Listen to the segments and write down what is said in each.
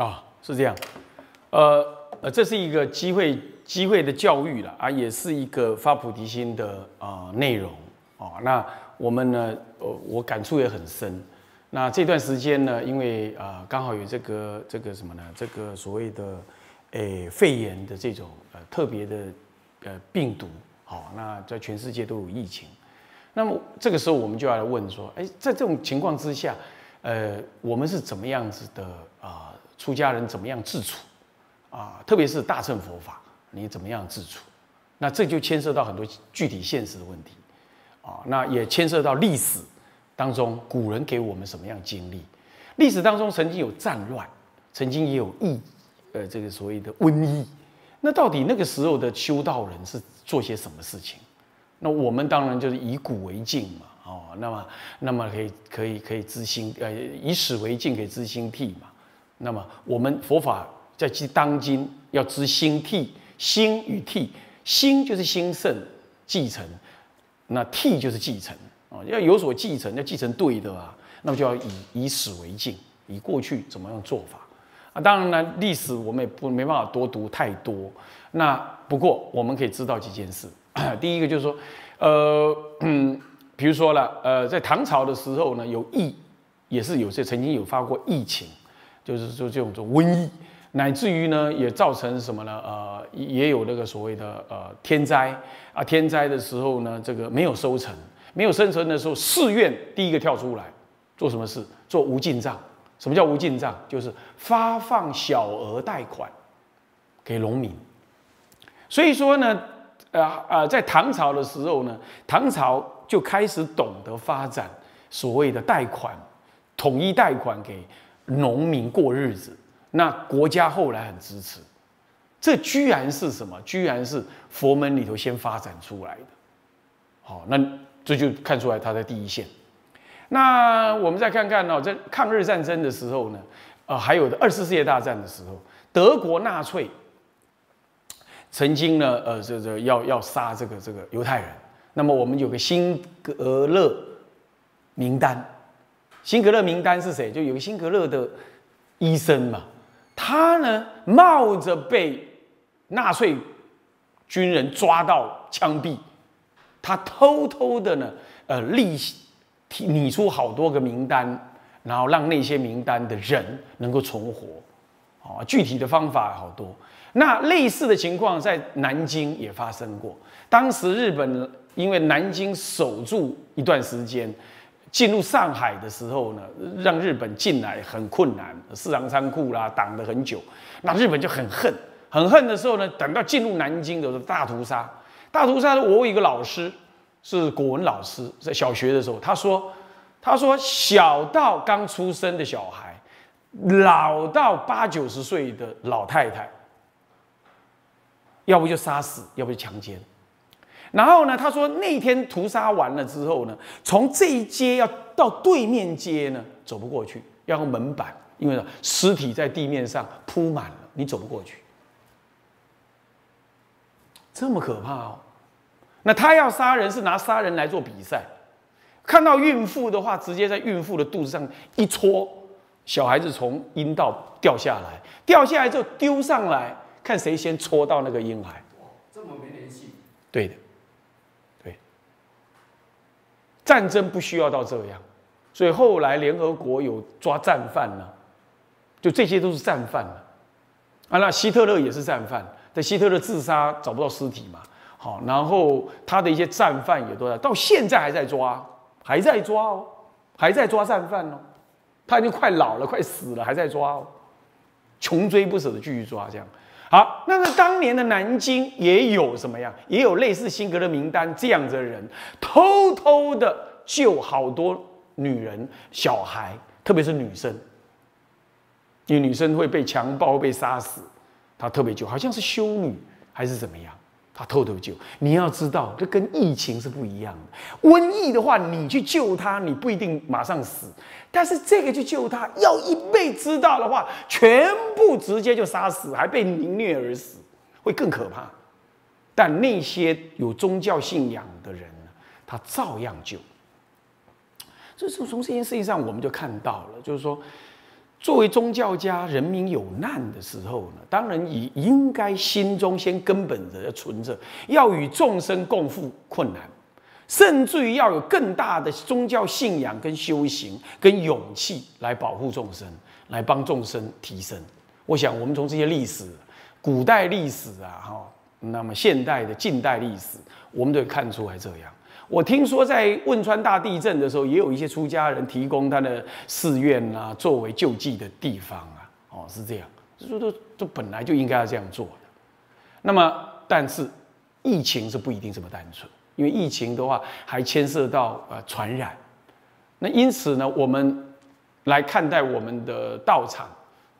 啊，是这样，呃呃，这是一个机会机会的教育了啊，也是一个发菩提心的啊内容哦。那我们呢，呃，我感触也很深。那这段时间呢，因为啊刚好有这个这个什么呢？这个所谓的诶肺炎的这种呃特别的呃病毒，好，那在全世界都有疫情。那么这个时候我们就要来问说，哎，在这种情况之下，呃，我们是怎么样子的啊？出家人怎么样自处啊？特别是大乘佛法，你怎么样自处？那这就牵涉到很多具体现实的问题啊。那也牵涉到历史当中古人给我们什么样经历？历史当中曾经有战乱，曾经也有疫，呃，这个所谓的瘟疫。那到底那个时候的修道人是做些什么事情？那我们当然就是以古为镜嘛。哦，那么那么可以可以可以知兴，呃，以史为镜可以知兴替嘛。那么我们佛法在今当今要知兴替，兴与替，兴就是兴盛继承，那替就是继承啊，要有所继承，要继承对的啊，那么就要以以史为镜，以过去怎么样做法啊。当然呢，历史我们也不没办法多读太多。那不过我们可以知道几件事，第一个就是说，呃，嗯，比如说了，呃，在唐朝的时候呢，有疫，也是有些曾经有发过疫情。就是说这种种瘟疫，乃至于呢，也造成什么呢？呃，也有那个所谓的呃天灾啊，天灾的时候呢，这个没有收成，没有生存的时候，寺院第一个跳出来做什么事？做无尽账。什么叫无尽账？就是发放小额贷款给农民。所以说呢，呃呃，在唐朝的时候呢，唐朝就开始懂得发展所谓的贷款，统一贷款给。农民过日子，那国家后来很支持，这居然是什么？居然是佛门里头先发展出来的。好，那这就看出来他在第一线。那我们再看看呢，在抗日战争的时候呢，啊，还有的二次世界大战的时候，德国纳粹曾经呢，呃，这这要要杀这个这个犹太人。那么我们有个辛格勒名单。辛格勒名单是谁？就有个辛格勒的医生嘛，他呢冒着被纳粹军人抓到枪毙，他偷偷的呢，呃，立拟出好多个名单，然后让那些名单的人能够存活。哦，具体的方法好多。那类似的情况在南京也发生过。当时日本因为南京守住一段时间。进入上海的时候呢，让日本进来很困难，四行仓库啦挡了很久，那日本就很恨，很恨的时候呢，等到进入南京的时候大屠杀，大屠杀的我有一个老师是国文老师，在小学的时候，他说，他说小到刚出生的小孩，老到八九十岁的老太太，要不就杀死，要不就强奸。然后呢？他说那天屠杀完了之后呢，从这一街要到对面街呢，走不过去，要用门板，因为尸体在地面上铺满了，你走不过去。这么可怕哦！那他要杀人是拿杀人来做比赛，看到孕妇的话，直接在孕妇的肚子上一戳，小孩子从阴道掉下来，掉下来之后丢上来，看谁先戳到那个婴孩。哇，这么没人性。对的。战争不需要到这样，所以后来联合国有抓战犯呢，就这些都是战犯了。啊，那希特勒也是战犯，但希特勒自杀找不到尸体嘛，好，然后他的一些战犯也都在，到现在还在抓，还在抓哦，还在抓战犯哦，他已经快老了，快死了，还在抓哦，穷追不舍的继续抓这样。好，那么当年的南京也有什么样？也有类似辛格的名单这样子的人，偷偷的救好多女人、小孩，特别是女生，因为女生会被强暴、被杀死，他特别救，好像是修女还是怎么样。他偷偷救，你要知道，这跟疫情是不一样的。瘟疫的话，你去救他，你不一定马上死；但是这个去救他，要一被知道的话，全部直接就杀死，还被凌虐而死，会更可怕。但那些有宗教信仰的人呢，他照样救。这是从这件事情上，我们就看到了，就是说，作为宗教家，人民有难的时候呢，当然也应该心中先根本的存着，要与众生共赴困难，甚至于要有更大的宗教信仰跟修行跟勇气来保护众生，来帮众生提升。我想，我们从这些历史、古代历史啊，哈，那么现代的近代历史，我们都看出来这样。我听说在汶川大地震的时候，也有一些出家人提供他的寺院啊，作为救济的地方啊。哦，是这样，这都都本来就应该要这样做的。那么，但是疫情是不一定这么单纯，因为疫情的话还牵涉到呃传染。那因此呢，我们来看待我们的道场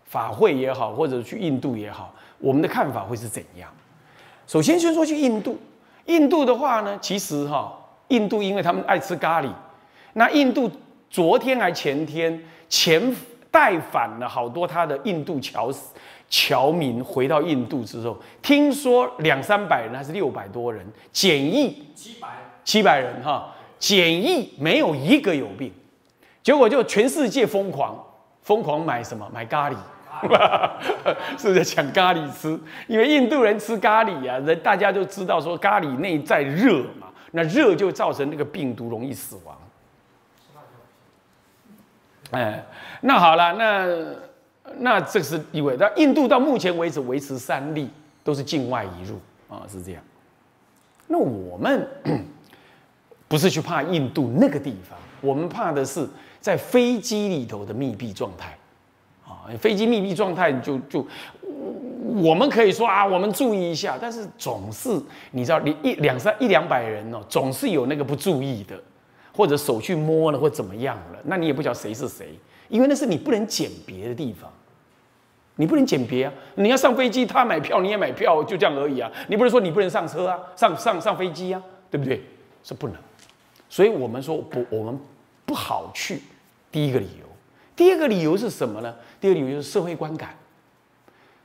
法会也好，或者去印度也好，我们的看法会是怎样？首先先说去印度，印度的话呢，其实哈。印度因为他们爱吃咖喱，那印度昨天还前天前带返了好多他的印度侨侨民回到印度之后，听说两三百人还是六百多人检疫七百七百人哈检疫没有一个有病，结果就全世界疯狂疯狂买什么买咖喱，是不是抢咖喱吃？因为印度人吃咖喱啊，人大家就知道说咖喱内在热嘛。那热就造成那个病毒容易死亡。哎，那好了，那那这是因为那印度到目前为止维持三例都是境外移入啊，是这样。那我们不是去怕印度那个地方，我们怕的是在飞机里头的密闭状态啊，飞机密闭状态就就。我们可以说啊，我们注意一下，但是总是你知道，你一两三一两百人哦，总是有那个不注意的，或者手去摸了或怎么样了，那你也不晓得谁是谁，因为那是你不能捡别的地方，你不能捡别啊。你要上飞机，他买票你也买票，就这样而已啊。你不能说你不能上车啊，上上上飞机啊，对不对？是不能。所以我们说不，我们不好去。第一个理由，第二个理由是什么呢？第二个理由就是社会观感。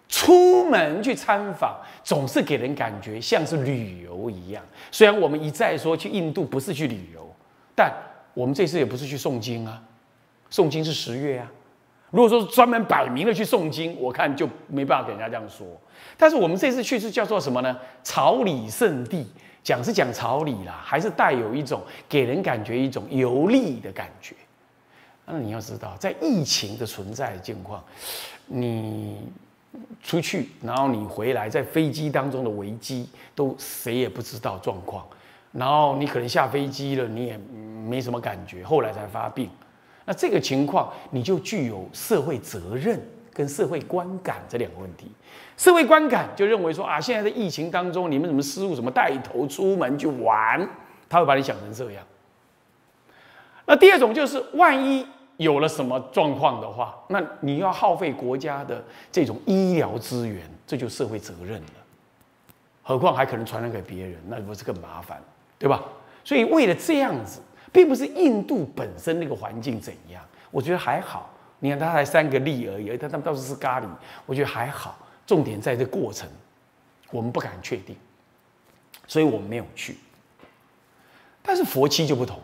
出门去参访，总是给人感觉像是旅游一样。虽然我们一再说去印度不是去旅游，但我们这次也不是去诵经啊。诵经是十月啊。如果说专门摆明了去诵经，我看就没办法给人家这样说。但是我们这次去是叫做什么呢？朝礼圣地，讲是讲朝礼啦，还是带有一种给人感觉一种游历的感觉。那你要知道，在疫情的存在境况，你。出去，然后你回来，在飞机当中的危机都谁也不知道状况，然后你可能下飞机了，你也没什么感觉，后来才发病。那这个情况，你就具有社会责任跟社会观感这两个问题。社会观感就认为说啊，现在在疫情当中，你们怎么失误，怎么带头出门去玩，他会把你想成这样。那第二种就是万一。有了什么状况的话，那你要耗费国家的这种医疗资源，这就社会责任了。何况还可能传染给别人，那不是更麻烦，对吧？所以为了这样子，并不是印度本身那个环境怎样，我觉得还好。你看，它才三个例而已，他他们倒是吃咖喱，我觉得还好。重点在这过程，我们不敢确定，所以我们没有去。但是佛七就不同。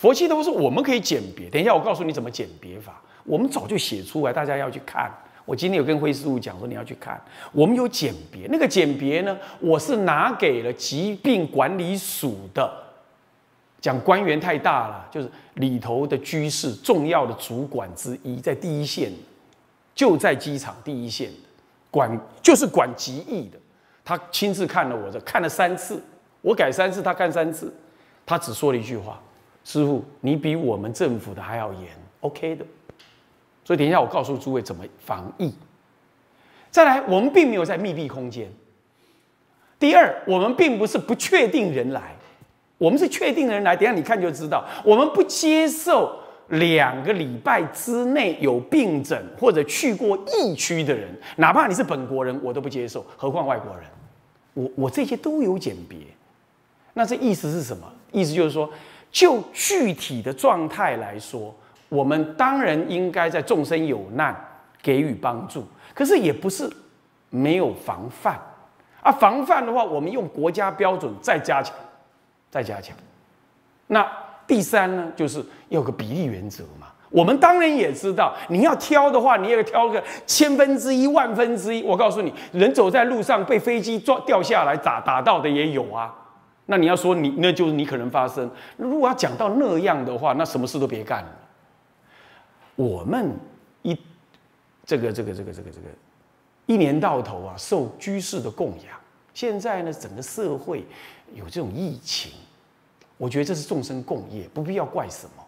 佛系都是我们可以鉴别。等一下，我告诉你怎么鉴别法。我们早就写出来，大家要去看。我今天有跟辉师傅讲说，你要去看。我们有鉴别，那个鉴别呢，我是拿给了疾病管理署的，讲官员太大了，就是里头的居士，重要的主管之一，在第一线，就在机场第一线管就是管疾疫的。他亲自看了我的，看了三次，我改三次，他看三次，他只说了一句话。师傅，你比我们政府的还要严，OK 的。所以等一下我告诉诸位怎么防疫。再来，我们并没有在密闭空间。第二，我们并不是不确定人来，我们是确定人来。等下你看就知道，我们不接受两个礼拜之内有病诊或者去过疫区的人，哪怕你是本国人，我都不接受，何况外国人。我我这些都有鉴别。那这意思是什么？意思就是说。就具体的状态来说，我们当然应该在众生有难给予帮助，可是也不是没有防范啊。防范的话，我们用国家标准再加强，再加强。那第三呢，就是有个比例原则嘛。我们当然也知道，你要挑的话，你也挑个千分之一、万分之一。我告诉你，人走在路上被飞机撞掉下来打打到的也有啊。那你要说你，那就是你可能发生。如果要讲到那样的话，那什么事都别干了。我们一这个这个这个这个这个一年到头啊，受居士的供养。现在呢，整个社会有这种疫情，我觉得这是众生共业，不必要怪什么。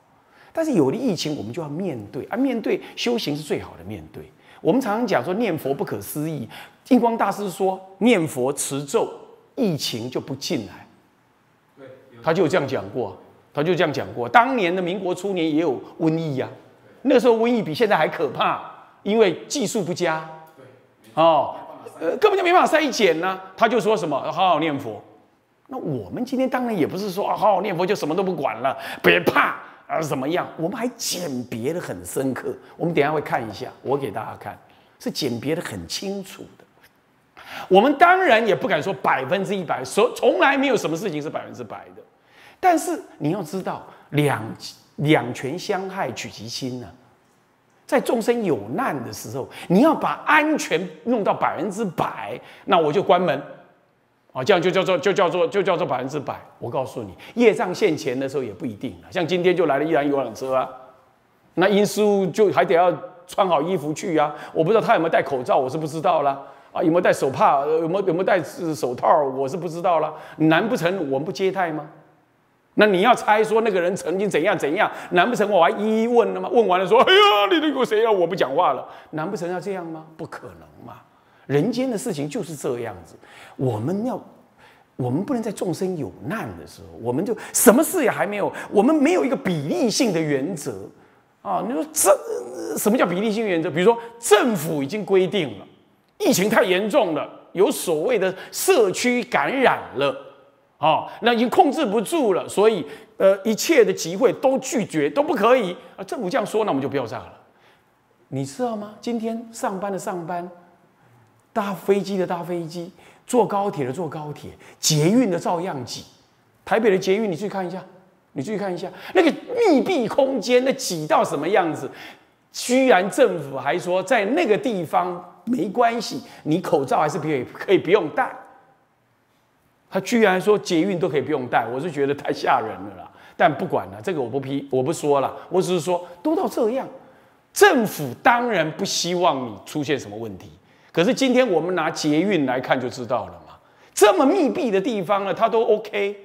但是有了疫情，我们就要面对啊，面对修行是最好的面对。我们常常讲说念佛不可思议，印光大师说念佛持咒，疫情就不进来。对，他就这样讲过，他就这样讲过。当年的民国初年也有瘟疫呀，那时候瘟疫比现在还可怕，因为技术不佳。对，哦，呃，根本就没办法筛检呢。他就说什么好好念佛。那我们今天当然也不是说啊好好念佛就什么都不管了，别怕。啊，怎么样？我们还鉴别的很深刻。我们等下会看一下，我给大家看，是鉴别的很清楚的。我们当然也不敢说百分之一百，所从来没有什么事情是百分之百的。但是你要知道，两两权相害取其轻呢。在众生有难的时候，你要把安全弄到百分之百，那我就关门。啊，这样就叫做就叫做就叫做百分之百。我告诉你，业障现前的时候也不一定了。像今天就来了一辆游览车啊，那因师傅就还得要穿好衣服去啊。我不知道他有没有戴口罩，我是不知道啦。啊，有没有戴手帕？有没有有没有戴手套？我是不知道了。难不成我们不接待吗？那你要猜说那个人曾经怎样怎样？难不成我还一一问了吗？问完了说，哎呀，你那个谁啊？我不讲话了。难不成要这样吗？不可能嘛。人间的事情就是这样子，我们要，我们不能在众生有难的时候，我们就什么事也还没有，我们没有一个比例性的原则啊。你说这什么叫比例性原则？比如说政府已经规定了，疫情太严重了，有所谓的社区感染了，啊，那已经控制不住了，所以呃一切的集会都拒绝，都不可以啊。政府这样说，那我们就不要炸了。你知道吗？今天上班的上班。搭飞机的搭飞机，坐高铁的坐高铁，捷运的照样挤。台北的捷运，你去看一下，你去看一下那个密闭空间，那挤到什么样子？居然政府还说在那个地方没关系，你口罩还是可以可以不用戴。他居然说捷运都可以不用戴，我是觉得太吓人了啦。但不管了，这个我不批，我不说了，我只是说都到这样，政府当然不希望你出现什么问题。可是今天我们拿捷运来看就知道了嘛，这么密闭的地方呢，它都 OK。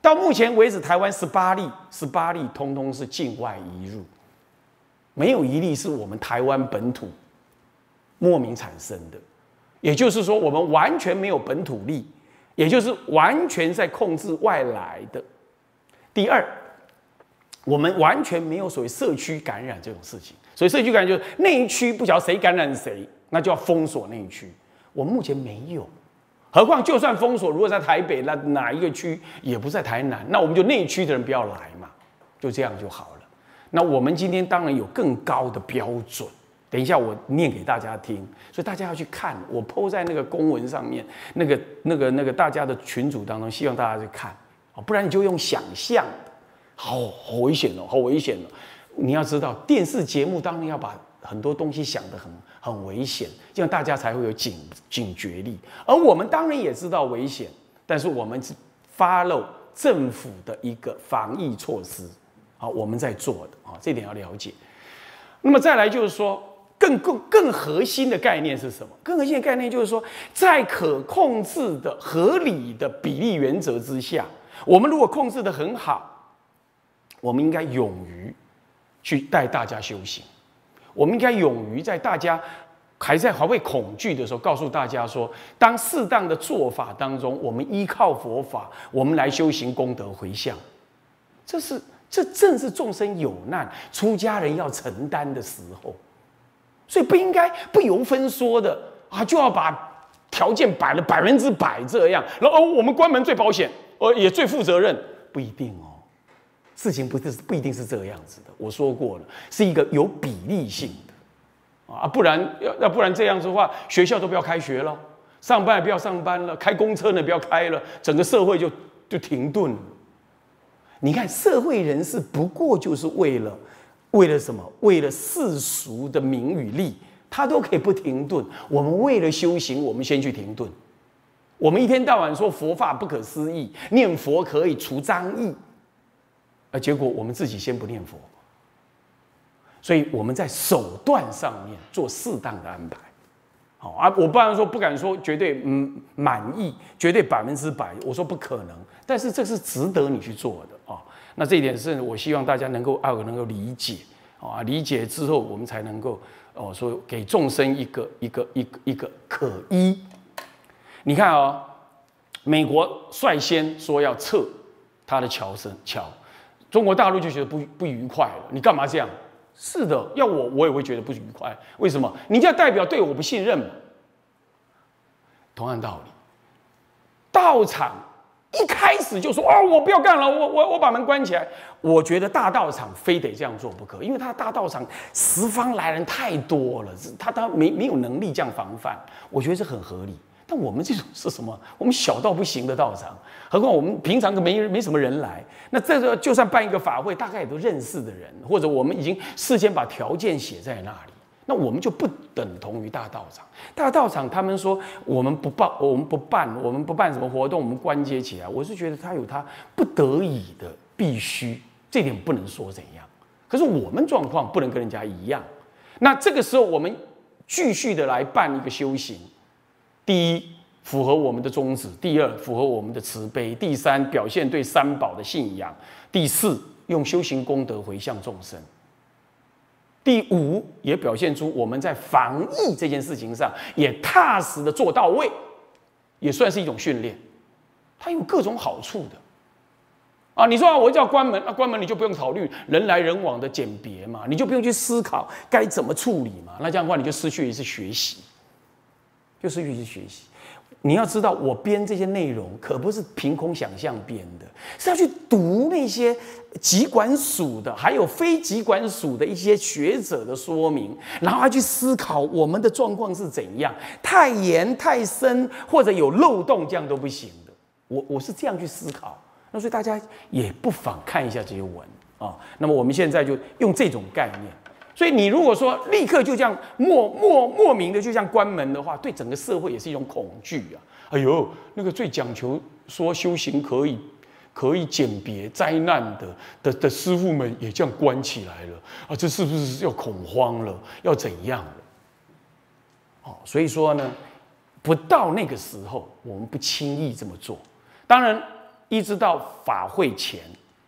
到目前为止，台湾十八例，十八例通通是境外移入，没有一例是我们台湾本土莫名产生的。也就是说，我们完全没有本土例，也就是完全在控制外来的。第二，我们完全没有所谓社区感染这种事情，所以社区感染就是那一区不晓得谁感染谁。那就要封锁那一区，我们目前没有。何况就算封锁，如果在台北，那哪一个区也不在台南，那我们就内区的人不要来嘛，就这样就好了。那我们今天当然有更高的标准，等一下我念给大家听，所以大家要去看我抛在那个公文上面，那个那个那个大家的群组当中，希望大家去看啊，不然你就用想象，好好危险哦，好危险哦。你要知道，电视节目当然要把很多东西想得很。很危险，这样大家才会有警警觉力。而我们当然也知道危险，但是我们是 follow 政府的一个防疫措施，好，我们在做的啊，这点要了解。那么再来就是说，更更更核心的概念是什么？更核心的概念就是说，在可控制的合理的比例原则之下，我们如果控制的很好，我们应该勇于去带大家修行。我们应该勇于在大家还在还未恐惧的时候，告诉大家说：当适当的做法当中，我们依靠佛法，我们来修行功德回向。这是这正是众生有难，出家人要承担的时候。所以不应该不由分说的啊，就要把条件摆了百分之百这样，然后我们关门最保险，呃，也最负责任，不一定哦。事情不是不一定是这个样子的，我说过了，是一个有比例性的啊，不然要要不然这样子的话，学校都不要开学了，上班也不要上班了，开公车呢不要开了，整个社会就就停顿了。你看，社会人士不过就是为了为了什么？为了世俗的名与利，他都可以不停顿。我们为了修行，我们先去停顿。我们一天到晚说佛法不可思议，念佛可以除脏意，啊结果我们自己先不念佛。所以我们在手段上面做适当的安排。好啊，我不然说不敢说绝对嗯满意，绝对百分之百。我说不可能，但是这是值得你去做的。那这一点是我希望大家能够爱能够理解啊，理解之后我们才能够哦说给众生一个一个一个一个可依。你看啊，美国率先说要撤他的侨生侨，中国大陆就觉得不不愉快了。你干嘛这样？是的，要我我也会觉得不愉快。为什么？你这代表对我不信任嘛？同样道理，道场一开始就说：“哦，我不要干了，我我我把门关起来。”我觉得大道场非得这样做不可，因为他大道场十方来人太多了，他他没没有能力这样防范，我觉得是很合理。但我们这种是什么？我们小到不行的道场，何况我们平常都没没什么人来。那这个就算办一个法会，大概也都认识的人，或者我们已经事先把条件写在那里，那我们就不等同于大道场。大道场他们说我们不办，我们不办，我们不办什么活动，我们关接起来。我是觉得他有他不得已的必须，这点不能说怎样。可是我们状况不能跟人家一样。那这个时候我们继续的来办一个修行。第一，符合我们的宗旨；第二，符合我们的慈悲；第三，表现对三宝的信仰；第四，用修行功德回向众生；第五，也表现出我们在防疫这件事情上也踏实的做到位，也算是一种训练。它有各种好处的啊！你说啊，我叫关门，那关门你就不用考虑人来人往的鉴别嘛，你就不用去思考该怎么处理嘛。那这样的话，你就失去一次学习。就是一次学习，你要知道，我编这些内容可不是凭空想象编的，是要去读那些疾管署的，还有非疾管署的一些学者的说明，然后去思考我们的状况是怎样，太严太深或者有漏洞，这样都不行的。我我是这样去思考，那所以大家也不妨看一下这些文啊。那么我们现在就用这种概念。所以你如果说立刻就这样莫莫莫名的就这样关门的话，对整个社会也是一种恐惧啊！哎呦，那个最讲求说修行可以可以鉴别灾难的的的师傅们也这样关起来了啊！这是不是要恐慌了？要怎样了？哦，所以说呢，不到那个时候，我们不轻易这么做。当然，一直到法会前，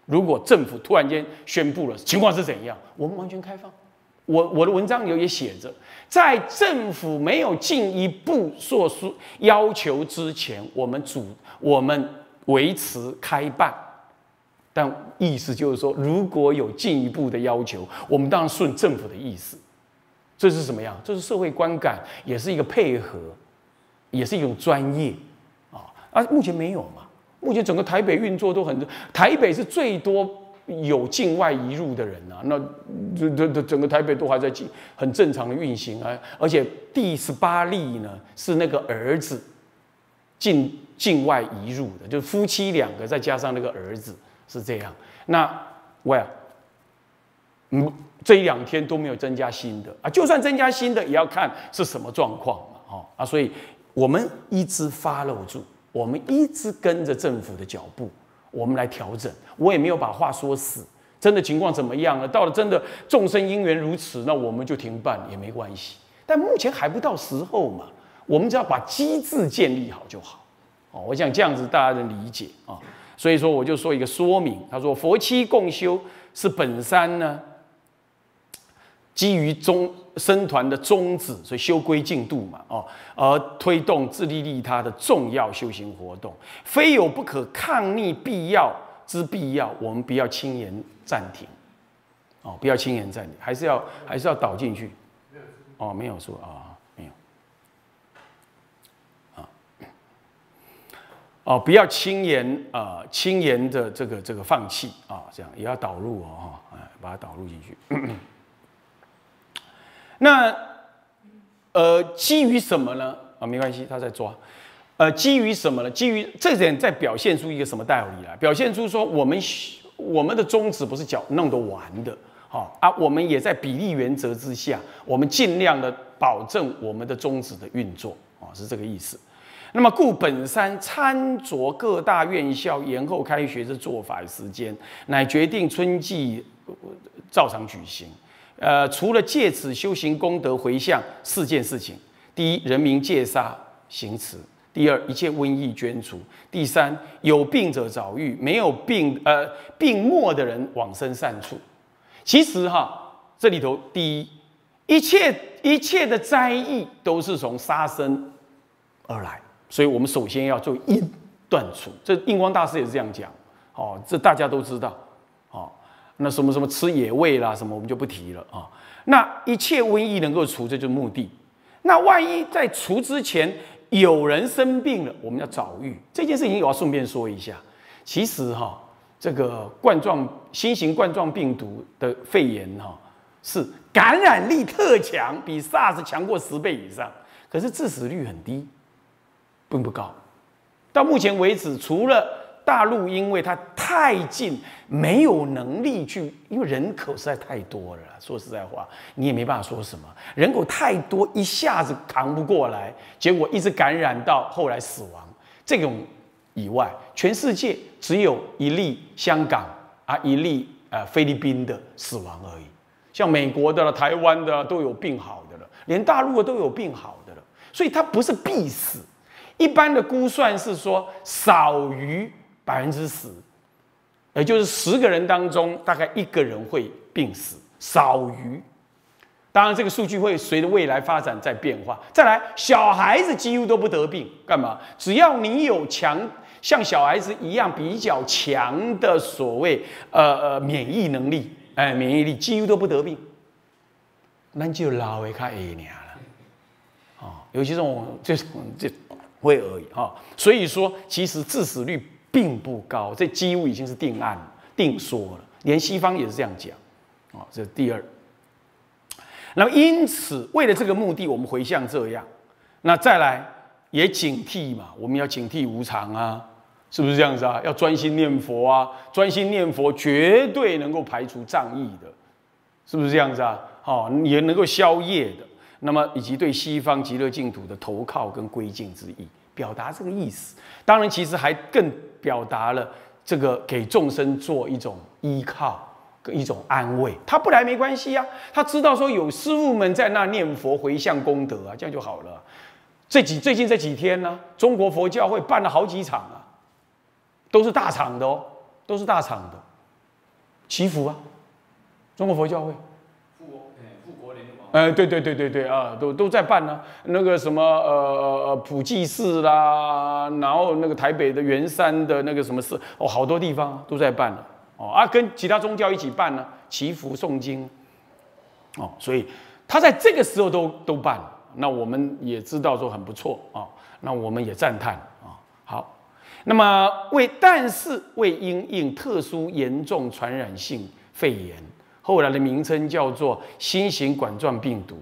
如果政府突然间宣布了情况是怎样，我们完全开放。我我的文章里也写着，在政府没有进一步做出要求之前，我们主我们维持开办，但意思就是说，如果有进一步的要求，我们当然顺政府的意思。这是什么样？这是社会观感，也是一个配合，也是一种专业啊。啊，目前没有嘛？目前整个台北运作都很，台北是最多。有境外移入的人啊，那这这这整个台北都还在进很正常的运行啊，而且第十八例呢是那个儿子境境外移入的，就是夫妻两个再加上那个儿子是这样。那喂，嗯，这一两天都没有增加新的啊，就算增加新的，也要看是什么状况嘛，哦啊，所以我们一直 follow 住，我们一直跟着政府的脚步。我们来调整，我也没有把话说死。真的情况怎么样了？到了真的众生因缘如此，那我们就停办也没关系。但目前还不到时候嘛，我们只要把机制建立好就好。哦，我想这样子大家能理解啊。所以说我就说一个说明，他说佛七共修是本山呢。基于宗僧团的宗旨，所以修规进度嘛，哦，而推动自利利他的重要修行活动，非有不可抗逆必要之必要，我们不要轻言暂停，哦，不要轻言暂停，还是要还是要导进去，哦，没有说啊，没有，啊，哦，不要轻言啊，轻言的这个这个放弃啊，这样也要导入哦，哎，把它导入进去。那，呃，基于什么呢？啊，没关系，他在抓。呃，基于什么呢？基于这点在表现出一个什么道理来？表现出说我们我们的宗旨不是讲弄得完的好啊，我们也在比例原则之下，我们尽量的保证我们的宗旨的运作啊，是这个意思。那么，故本山参酌各大院校延后开学之做法时间，乃决定春季照常举行。呃，除了借此修行功德回向四件事情：第一，人民戒杀行持；第二，一切瘟疫捐除；第三，有病者早愈，没有病呃病末的人往生善处。其实哈，这里头第一，一切一切的灾疫都是从杀生而来。所以我们首先要做因断除，这印光大师也是这样讲，哦，这大家都知道，那什么什么吃野味啦，什么我们就不提了啊。那一切瘟疫能够除，这就是目的。那万一在除之前有人生病了，我们要早愈这件事情，我要顺便说一下。其实哈，这个冠状新型冠状病毒的肺炎哈，是感染力特强，比 SARS 强过十倍以上，可是致死率很低。并不高，到目前为止，除了大陆，因为它太近，没有能力去，因为人口实在太多了。说实在话，你也没办法说什么，人口太多，一下子扛不过来，结果一直感染到后来死亡。这种以外，全世界只有一例香港啊，一例呃菲律宾的死亡而已。像美国的、台湾的都有病好的了，连大陆的都有病好的了，所以它不是必死。一般的估算是说少于百分之十，也就是十个人当中大概一个人会病死，少于。当然这个数据会随着未来发展在变化。再来，小孩子几乎都不得病，干嘛？只要你有强像小孩子一样比较强的所谓呃呃免疫能力，哎，免疫力几乎都不得病。那就老的看一年了，哦，尤其这种这种这。会而已哈，所以说其实致死率并不高，这几乎已经是定案定说了，连西方也是这样讲，啊，这是第二。那么因此，为了这个目的，我们回向这样，那再来也警惕嘛，我们要警惕无常啊，是不是这样子啊？要专心念佛啊，专心念佛绝对能够排除障疫的，是不是这样子啊？好，也能够消业的。那么，以及对西方极乐净土的投靠跟归敬之意，表达这个意思。当然，其实还更表达了这个给众生做一种依靠一种安慰。他不来没关系啊，他知道说有师傅们在那念佛回向功德啊，这样就好了。这几最近这几天呢，中国佛教会办了好几场啊，都是大场的哦，都是大场的祈福啊，中国佛教会。哎，对对对对对啊，都都在办呢。那个什么呃呃普济寺啦，然后那个台北的圆山的那个什么寺，哦，好多地方都在办了。哦啊，跟其他宗教一起办呢，祈福诵经。哦，所以他在这个时候都都办，那我们也知道说很不错啊，那我们也赞叹啊。好，那么为但是为因应特殊严重传染性肺炎。后来的名称叫做新型冠状病毒，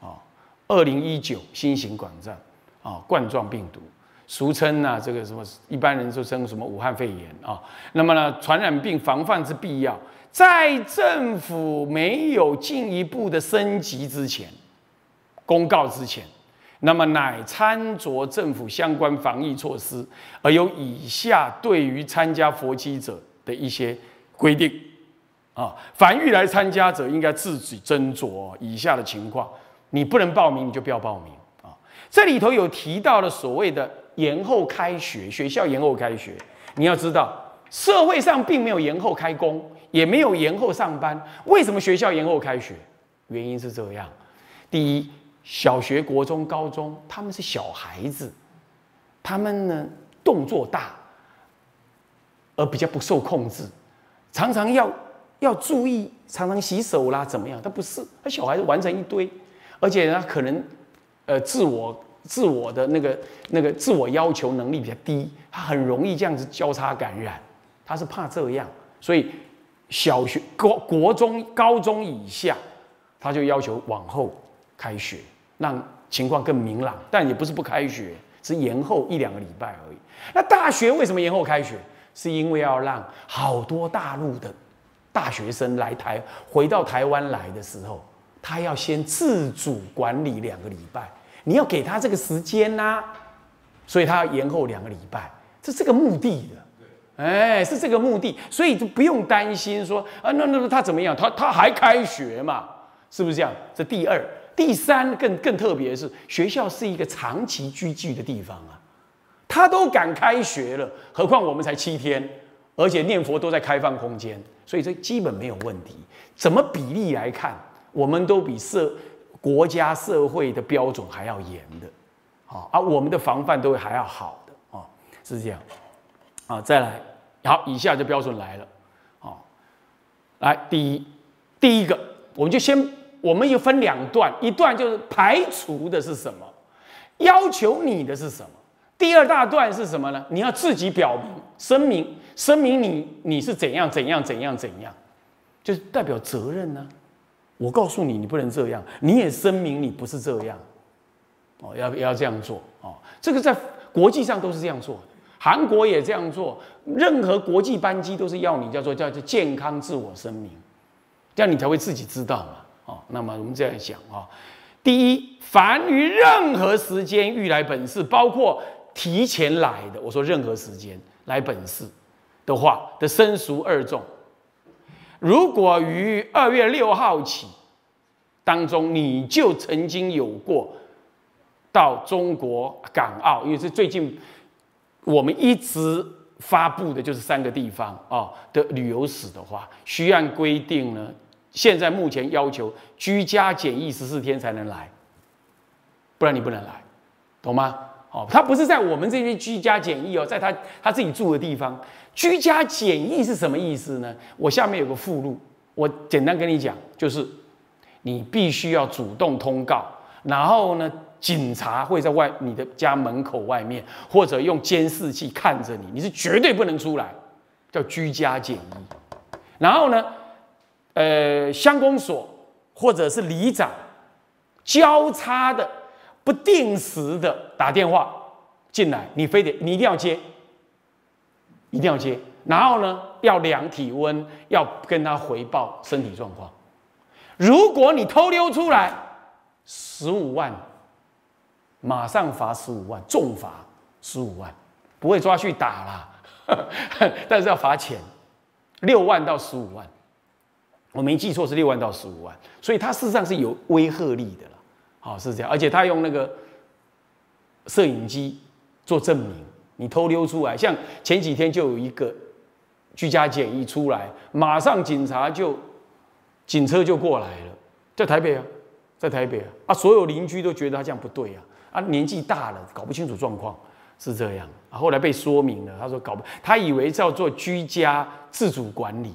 啊，二零一九新型冠状啊冠状病毒，俗称呢这个什么一般人就称什么武汉肺炎啊。那么呢，传染病防范之必要，在政府没有进一步的升级之前，公告之前，那么乃参酌政府相关防疫措施，而有以下对于参加佛七者的一些规定。啊，凡欲来参加者，应该自己斟酌以下的情况。你不能报名，你就不要报名啊。这里头有提到了所谓的延后开学，学校延后开学。你要知道，社会上并没有延后开工，也没有延后上班。为什么学校延后开学？原因是这样：第一，小学、国中、高中，他们是小孩子，他们呢动作大，而比较不受控制，常常要。要注意，常常洗手啦，怎么样？他不是，他小孩子完成一堆，而且他可能，呃，自我自我的那个那个自我要求能力比较低，他很容易这样子交叉感染，他是怕这样，所以小学、国国中、高中以下，他就要求往后开学，让情况更明朗。但也不是不开学，是延后一两个礼拜而已。那大学为什么延后开学？是因为要让好多大陆的。大学生来台回到台湾来的时候，他要先自主管理两个礼拜，你要给他这个时间呐，所以他要延后两个礼拜，这是个目的的，哎，是这个目的，所以就不用担心说啊，那那他怎么样？他他还开学嘛？是不是这样？这第二、第三更更特别的是，学校是一个长期居住的地方啊。他都敢开学了，何况我们才七天，而且念佛都在开放空间，所以这基本没有问题。怎么比例来看，我们都比社国家社会的标准还要严的，啊，而我们的防范都还要好的，啊，是这样。啊，再来，好，以下的标准来了，啊，来第一，第一个，我们就先，我们又分两段，一段就是排除的是什么，要求你的是什么。第二大段是什么呢？你要自己表明、声明、声明你你是怎样、怎样、怎样、怎样，就是代表责任呢。我告诉你，你不能这样，你也声明你不是这样。哦，要要这样做哦。这个在国际上都是这样做的，韩国也这样做。任何国际班机都是要你叫做叫做健康自我声明，这样你才会自己知道嘛。哦，那么我们这样想啊，第一，凡于任何时间欲来本市，包括。提前来的，我说任何时间来本市的话的生熟二众，如果于二月六号起当中，你就曾经有过到中国港澳，因为是最近我们一直发布的就是三个地方啊的旅游史的话，需按规定呢，现在目前要求居家检疫十四天才能来，不然你不能来，懂吗？哦，他不是在我们这边居家检疫哦，在他他自己住的地方居家检疫是什么意思呢？我下面有个附录，我简单跟你讲，就是你必须要主动通告，然后呢，警察会在外你的家门口外面，或者用监视器看着你，你是绝对不能出来，叫居家检疫。然后呢，呃，乡公所或者是里长交叉的。不定时的打电话进来，你非得你一定要接，一定要接。然后呢，要量体温，要跟他回报身体状况。如果你偷溜出来，十五万，马上罚十五万，重罚十五万，不会抓去打啦，但是要罚钱，六万到十五万。我没记错是六万到十五万，所以它事实上是有威慑力的。哦，是这样，而且他用那个摄影机做证明，你偷溜出来，像前几天就有一个居家检疫出来，马上警察就警车就过来了，在台北啊，在台北啊，啊，所有邻居都觉得他这样不对啊，啊，年纪大了，搞不清楚状况，是这样，后来被说明了，他说搞不，他以为叫做居家自主管理，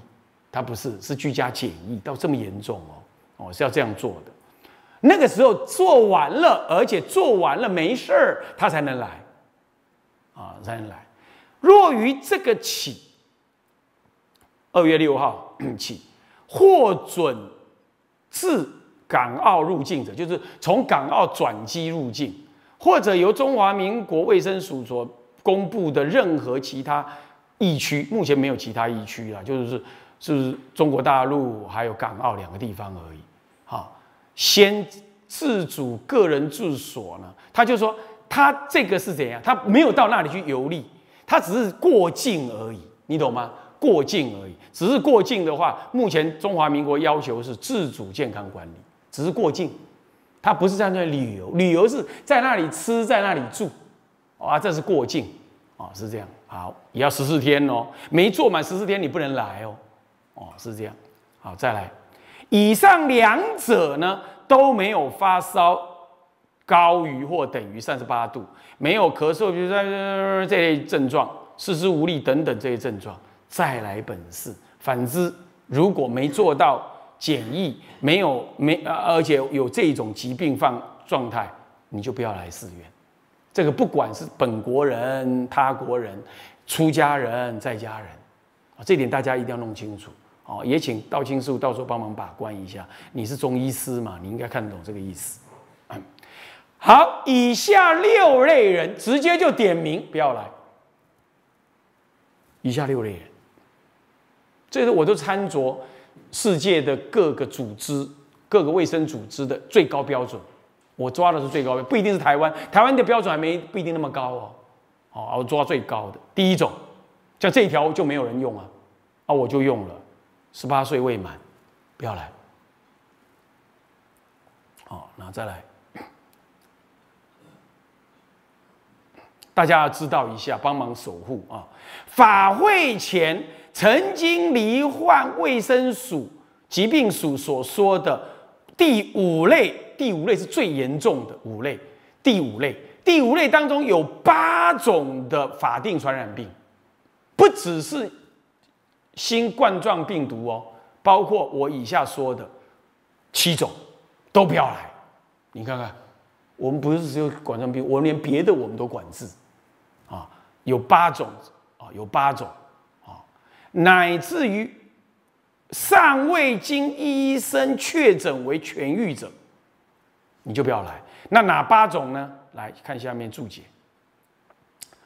他不是，是居家检疫，到这么严重哦，哦，是要这样做的。那个时候做完了，而且做完了没事儿，他才能来，啊，才能来。若于这个起，二月六号起，获准自港澳入境者，就是从港澳转机入境，或者由中华民国卫生署所公布的任何其他疫区，目前没有其他疫区了，就是是中国大陆还有港澳两个地方而已，好。先自主个人住所呢？他就说他这个是怎样？他没有到那里去游历，他只是过境而已，你懂吗？过境而已，只是过境的话，目前中华民国要求是自主健康管理，只是过境，他不是在那旅游，旅游是在那里吃，在那里住，啊，这是过境，啊，是这样。好，也要十四天哦，没做满十四天你不能来哦，哦，是这样。好，再来。以上两者呢都没有发烧高于或等于三十八度，没有咳嗽，比如说这类症状，四肢无力等等这些症状，再来本市。反之，如果没做到检疫，没有没而且有这种疾病放状态，你就不要来寺院。这个不管是本国人、他国人、出家人、在家人，啊，这点大家一定要弄清楚。哦，也请道清师傅到时候帮忙把关一下。你是中医师嘛？你应该看得懂这个意思。好，以下六类人直接就点名不要来。以下六类人，这个我都参着世界的各个组织、各个卫生组织的最高标准，我抓的是最高标，不一定是台湾，台湾的标准还没不一定那么高哦。哦，我抓最高的第一种，像这一条就没有人用啊，啊，我就用了，十八岁未满，不要来。好，那再来，大家要知道一下，帮忙守护啊！法会前曾经罹患卫生署疾病署所说的第五类，第五类是最严重的五类，第五类。第五类当中有八种的法定传染病，不只是新冠状病毒哦，包括我以下说的七种都不要来。你看看，我们不是只有冠状病，我们连别的我们都管制啊，有八种啊，有八种啊，乃至于尚未经医生确诊为痊愈者，你就不要来。那哪八种呢？来看下面注解，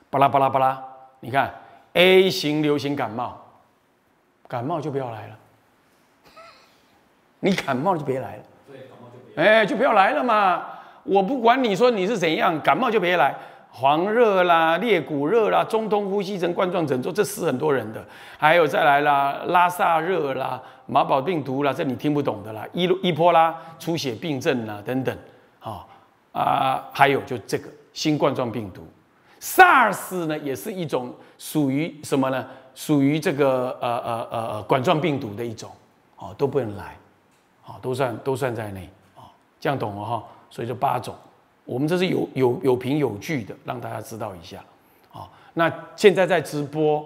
巴拉巴拉巴拉，你看 A 型流行感冒，感冒就不要来了，你感冒就别来了，对，感冒就别，哎，就不要来了嘛。我不管你说你是怎样，感冒就别来。黄热啦、裂骨热啦、中通呼吸症冠状症，这死很多人的。还有再来啦，拉萨热啦、马宝病毒啦，这你听不懂的啦，伊伊波拉出血病症啦等等，啊。啊，还有就这个新冠状病毒，SARS 呢，也是一种属于什么呢？属于这个呃呃呃冠状病毒的一种，哦，都不能来，哦，都算都算在内，哦，这样懂了哈？所以就八种，我们这是有有有凭有据的，让大家知道一下，哦，那现在在直播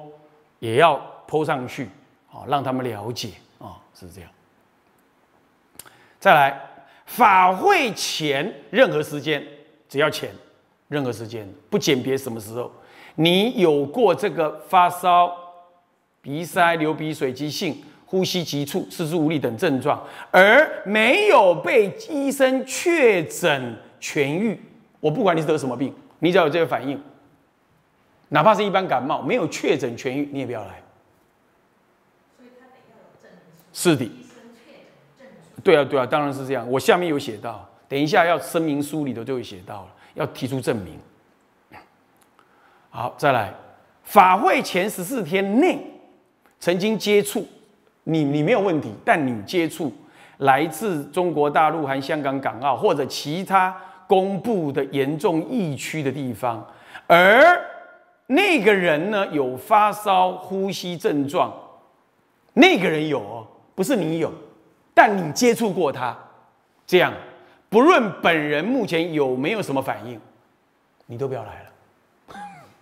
也要抛上去，哦，让他们了解，哦，是这样，再来。法会前任何时间，只要前，任何时间不鉴别什么时候，你有过这个发烧、鼻塞、流鼻水、急性呼吸急促、四肢无力等症状，而没有被医生确诊痊愈，我不管你是得什么病，你只要有这个反应，哪怕是一般感冒，没有确诊痊愈，你也不要来。是的。对啊，对啊，当然是这样。我下面有写到，等一下要声明书里头就会写到了，要提出证明。好，再来，法会前十四天内曾经接触你，你没有问题，但你接触来自中国大陆、含香港、港澳或者其他公布的严重疫区的地方，而那个人呢有发烧、呼吸症状，那个人有哦，不是你有。但你接触过他，这样，不论本人目前有没有什么反应，你都不要来了，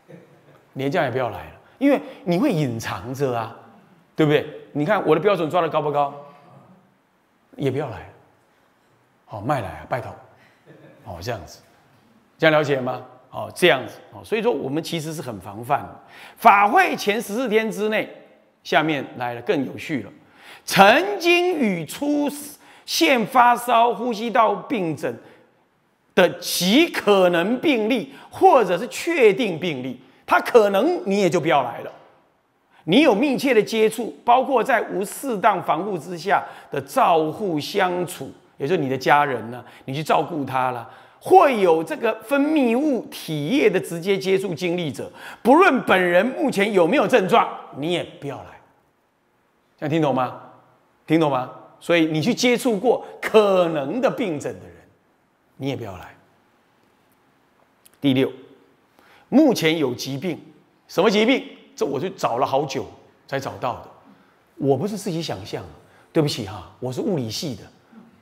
连这样也不要来了，因为你会隐藏着啊，对不对？你看我的标准抓的高不高？也不要来了，好，卖来啊，拜托，哦，这样子，这样了解吗？哦，这样子，哦，所以说我们其实是很防范的。法会前十四天之内，下面来了更有序了。曾经与出现发烧、呼吸道病症的极可能病例，或者是确定病例，他可能你也就不要来了。你有密切的接触，包括在无适当防护之下的照护相处，也就是你的家人呢，你去照顾他了，会有这个分泌物体液的直接接触经历者，不论本人目前有没有症状，你也不要来。这样听懂吗？听懂吗？所以你去接触过可能的病症的人，你也不要来。第六，目前有疾病，什么疾病？这我就找了好久才找到的。我不是自己想象，对不起哈，我是物理系的，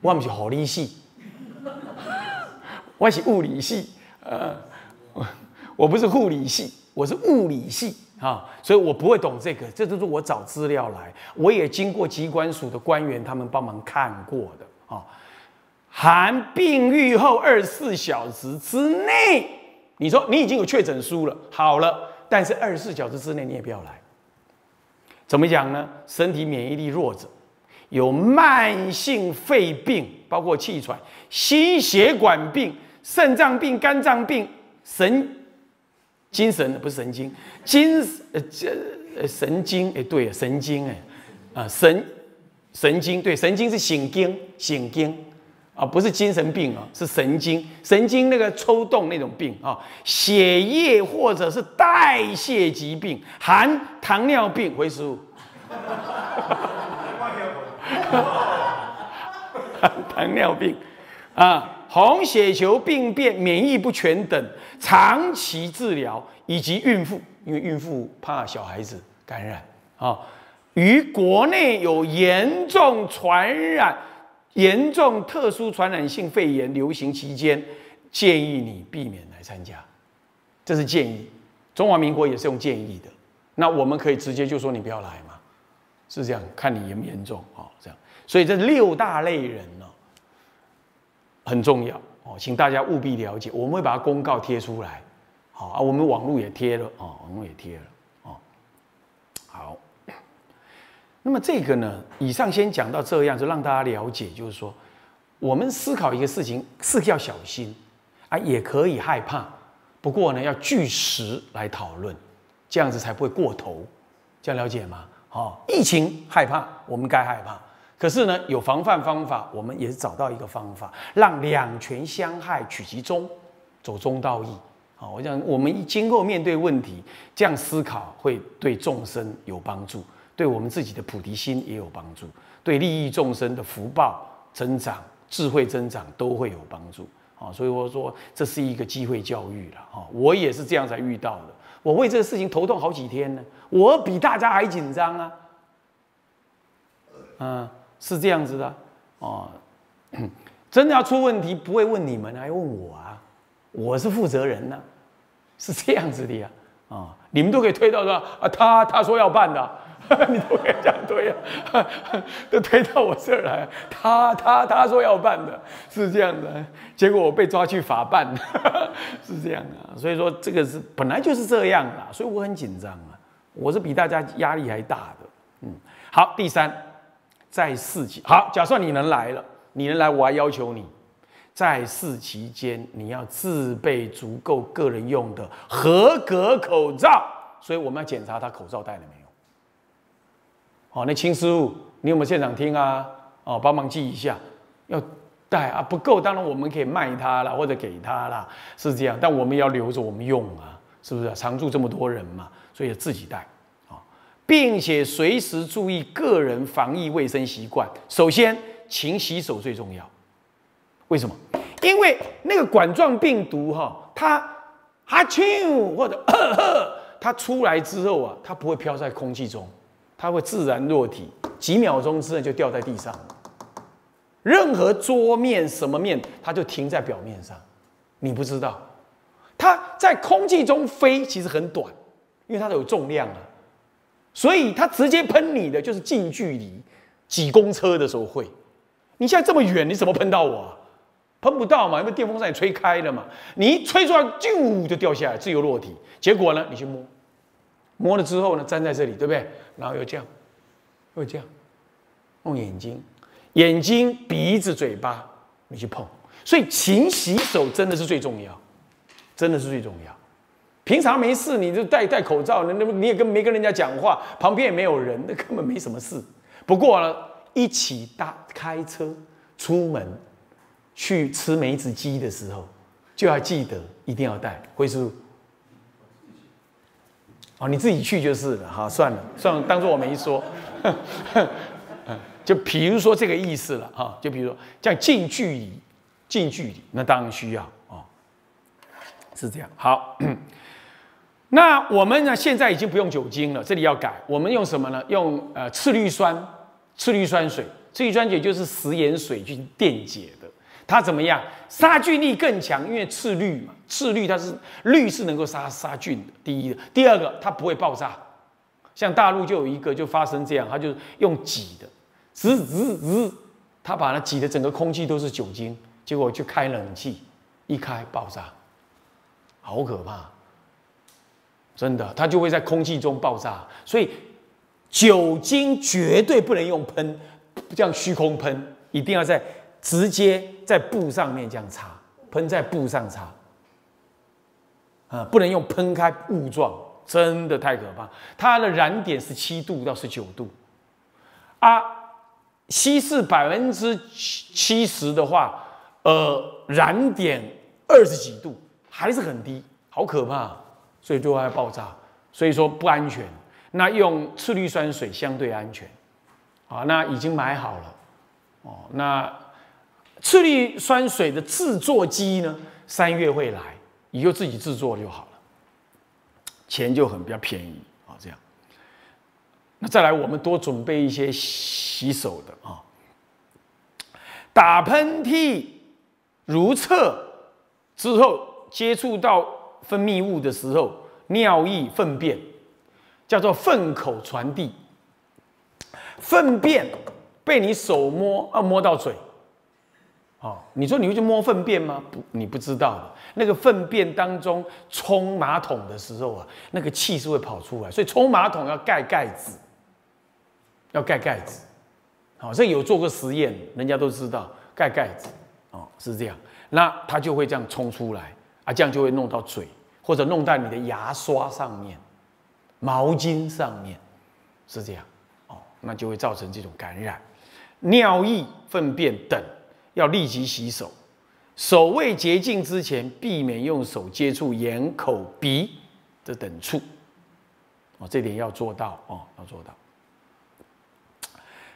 我不是物理系，我是物理系，呃，我不是护理系，我是物理系。啊，所以我不会懂这个，这都是我找资料来，我也经过机关署的官员他们帮忙看过的啊。含病愈后二十四小时之内，你说你已经有确诊书了，好了，但是二十四小时之内你也不要来。怎么讲呢？身体免疫力弱者，有慢性肺病，包括气喘、心血管病、肾脏病、肝脏病、神。精神不是神经，精呃这呃神经哎对神经哎，啊神神经，对，神经是醒经醒经啊，不是精神病啊，是神经神经那个抽动那种病啊，血液或者是代谢疾病，含糖尿病为食物。糖尿病啊，红血球病变、免疫不全等长期治疗，以及孕妇，因为孕妇怕小孩子感染啊，于国内有严重传染、严重特殊传染性肺炎流行期间，建议你避免来参加。这是建议，中华民国也是用建议的。那我们可以直接就说你不要来嘛，是这样，看你严不严重啊，这样。所以这六大类人呢，很重要哦，请大家务必了解。我们会把它公告贴出来，好啊，我们网络也贴了哦，网络也贴了哦。好，那么这个呢，以上先讲到这样，就让大家了解，就是说，我们思考一个事情是要小心啊，也可以害怕，不过呢，要据实来讨论，这样子才不会过头，这样了解吗？好，疫情害怕，我们该害怕。可是呢，有防范方法，我们也是找到一个方法，让两权相害取其中，走中道义。好，我想我们今后面对问题，这样思考会对众生有帮助，对我们自己的菩提心也有帮助，对利益众生的福报增长、智慧增长都会有帮助。啊，所以我说这是一个机会教育了。啊，我也是这样才遇到的。我为这个事情头痛好几天呢，我比大家还紧张啊。嗯。是这样子的，哦，真的要出问题不会问你们，还问我啊？我是负责人呢，是这样子的呀，啊，你们都可以推到说啊，他他说要办的，你都可以这样推啊，都推到我这儿来，他他他说要办的，是这样的，结果我被抓去法办，是这样的，所以说这个是本来就是这样的，所以我很紧张啊，我是比大家压力还大的，嗯，好，第三。在世期好，假设你能来了，你能来，我还要求你，在世期间你要自备足够个人用的合格口罩，所以我们要检查他口罩戴了没。哦。那秦师傅，你有没有现场听啊？哦，帮忙记一下，要带啊，不够，当然我们可以卖他啦，或者给他啦，是这样，但我们要留着我们用啊，是不是？常住这么多人嘛，所以自己带啊。并且随时注意个人防疫卫生习惯。首先，勤洗手最重要。为什么？因为那个管状病毒哈，它哈啾或者呵呵，它出来之后啊，它不会飘在空气中，它会自然落体，几秒钟之内就掉在地上。任何桌面什么面，它就停在表面上。你不知道，它在空气中飞其实很短，因为它有重量啊。所以它直接喷你的就是近距离挤公车的时候会，你现在这么远，你怎么喷到我？喷不到嘛，因为电风扇也吹开了嘛。你一吹出来，就就掉下来，自由落体。结果呢，你去摸，摸了之后呢，粘在这里，对不对？然后又这样，又这样，用眼睛、眼睛、鼻子、嘴巴，你去碰。所以勤洗手真的是最重要，真的是最重要。平常没事，你就戴戴口罩，那那你也跟没跟人家讲话，旁边也没有人，那根本没什么事。不过呢，一起搭开车出门去吃梅子鸡的时候，就要记得一定要戴。辉叔，哦，你自己去就是了，哈，算了算了，当做我没说。就比如说这个意思了，哈，就比如说这样近距离，近距离，那当然需要啊，是这样。好。那我们呢？现在已经不用酒精了，这里要改。我们用什么呢？用呃次氯酸，次氯酸水，次氯酸水就是食盐水去电解的。它怎么样？杀菌力更强，因为次氯嘛，次氯它是氯是能够杀杀菌的。第一，第二个它不会爆炸。像大陆就有一个就发生这样，它就用挤的，滋滋滋，它把它挤的整个空气都是酒精，结果就开冷气，一开爆炸，好可怕。真的，它就会在空气中爆炸，所以酒精绝对不能用喷，这样虚空喷，一定要在直接在布上面这样擦，喷在布上擦，啊，不能用喷开雾状，真的太可怕。它的燃点是七度到十九度，啊，稀释百分之七十的话，呃，燃点二十几度还是很低，好可怕，所以最后还爆炸，所以说不安全。那用次氯酸水相对安全，啊，那已经买好了，哦，那次氯酸水的制作机呢，三月会来，以后自己制作就好了，钱就很比较便宜啊，这样。那再来，我们多准备一些洗手的啊，打喷嚏、如厕之后接触到分泌物的时候，尿液、粪便。叫做粪口传递，粪便被你手摸啊摸到嘴，哦，你说你会去摸粪便吗？不，你不知道的。那个粪便当中冲马桶的时候啊，那个气是会跑出来，所以冲马桶要盖盖子，要盖盖子。好，这有做过实验，人家都知道盖盖子，哦，是这样。那它就会这样冲出来啊，这样就会弄到嘴，或者弄到你的牙刷上面。毛巾上面是这样哦，那就会造成这种感染。尿液、粪便等要立即洗手，手未洁净之前，避免用手接触眼、口、鼻的等处。哦，这点要做到哦，要做到。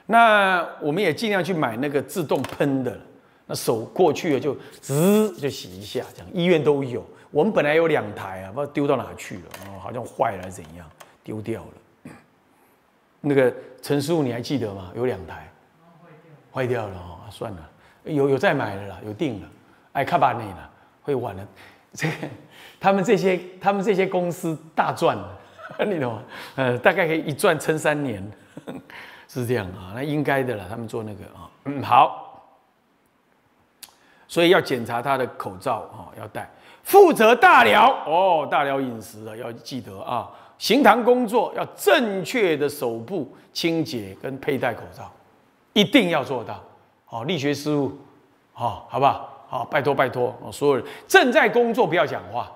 那我们也尽量去买那个自动喷的，那手过去了就滋就洗一下，这样医院都有。我们本来有两台啊，不知道丢到哪去了哦，好像坏了怎样，丢掉了。那个陈师傅你还记得吗？有两台，坏掉了哦，算了，有有再买了啦，有订了。哎，卡巴内了，会晚了。这他们这些他们这些公司大赚了，你懂吗？呃，大概可以一赚撑三年，是这样啊，那应该的了。他们做那个啊，嗯，好，所以要检查他的口罩啊，要戴。负责大寮哦，大寮饮食啊，要记得啊。行堂工作要正确的手部清洁跟佩戴口罩，一定要做到。好，力学师傅，好，好不好？好，拜托拜托，所有人正在工作不要讲话，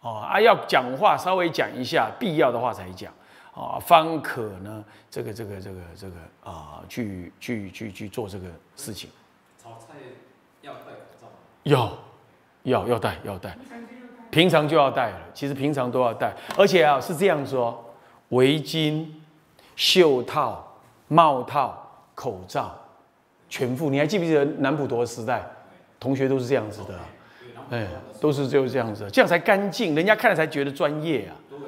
哦啊，要讲话稍微讲一下，必要的话才讲，啊，方可呢，这个这个这个这个啊，去去去去做这个事情。炒菜要戴口罩吗？要。要要戴要戴，平常就要戴了。其实平常都要戴，而且啊是这样说：围巾、袖套、帽套、口罩，全副。你还记不记得南普陀时代，同学都是这样子的，哎，都是就是这样子，这样才干净，人家看了才觉得专业啊。对，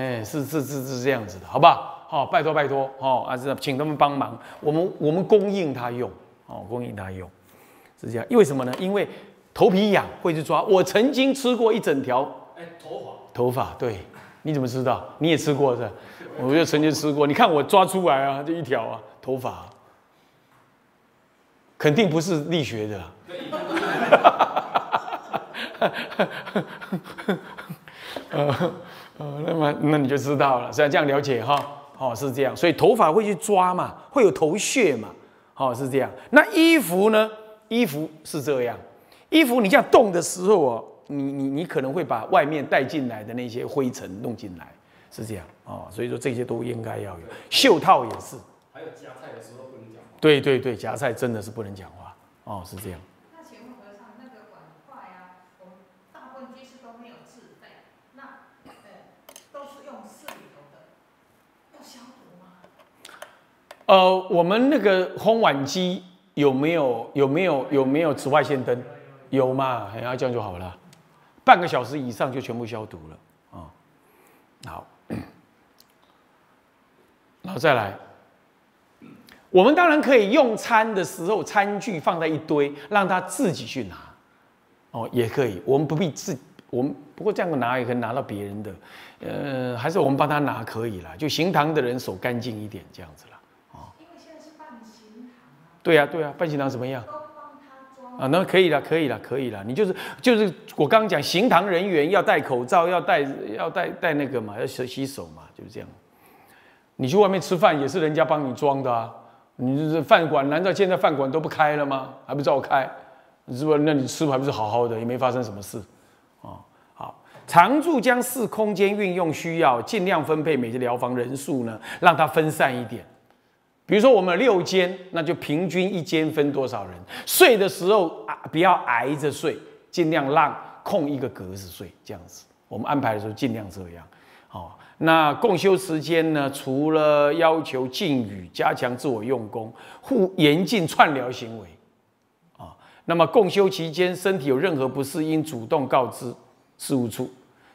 哎，是是是是这样子的，好不好？好，拜托拜托，哦，啊是请他们帮忙，我们我们供应他用，哦，供应他用，是这样。因为什么呢？因为。头皮痒会去抓，我曾经吃过一整条。哎，头发，头发，对，你怎么知道？你也吃过是？我就曾经吃过，你看我抓出来啊，就一条啊，头发，肯定不是力学的。呃呃，那么那你就知道了，是这样了解哈？哦，是这样，所以头发会去抓嘛，会有头屑嘛？哦，是这样。那衣服呢？衣服是这样。衣服你这样动的时候哦，你你你可能会把外面带进来的那些灰尘弄进来，是这样哦。所以说这些都应该要有。袖套也是。还有夹菜的时候。对对对，夹菜真的是不能讲话哦，是这样。那请问和尚，那个碗筷啊，我们大部分居士都没有自备，那呃都是用寺里头的，要消毒吗？呃，我们那个烘碗机有没有有没有有没有紫外线灯？有嘛？哎呀，这样就好了，半个小时以上就全部消毒了啊。好，然后再来，我们当然可以用餐的时候，餐具放在一堆，让他自己去拿，哦，也可以。我们不必自，我们不过这样拿也可以拿到别人的，呃，还是我们帮他拿可以了。就行堂的人手干净一点，这样子了，哦。因为现在是办行堂啊。对呀，对呀，办行堂怎么样？啊，那可以了，可以了，可以了。你就是就是我刚刚讲，行堂人员要戴口罩，要戴要戴戴那个嘛，要洗洗手嘛，就是这样。你去外面吃饭也是人家帮你装的啊。你这饭馆，难道现在饭馆都不开了吗？还不照开？是不？那你吃还不是好好的，也没发生什么事啊。好，常住将视空间运用需要，尽量分配每个疗房人数呢，让它分散一点。比如说我们六间，那就平均一间分多少人？睡的时候啊，不要挨着睡，尽量让空一个格子睡，这样子。我们安排的时候尽量这样。好，那共修时间呢？除了要求禁语，加强自我用功，互严禁串聊行为。啊，那么共修期间身体有任何不适，应主动告知事务处，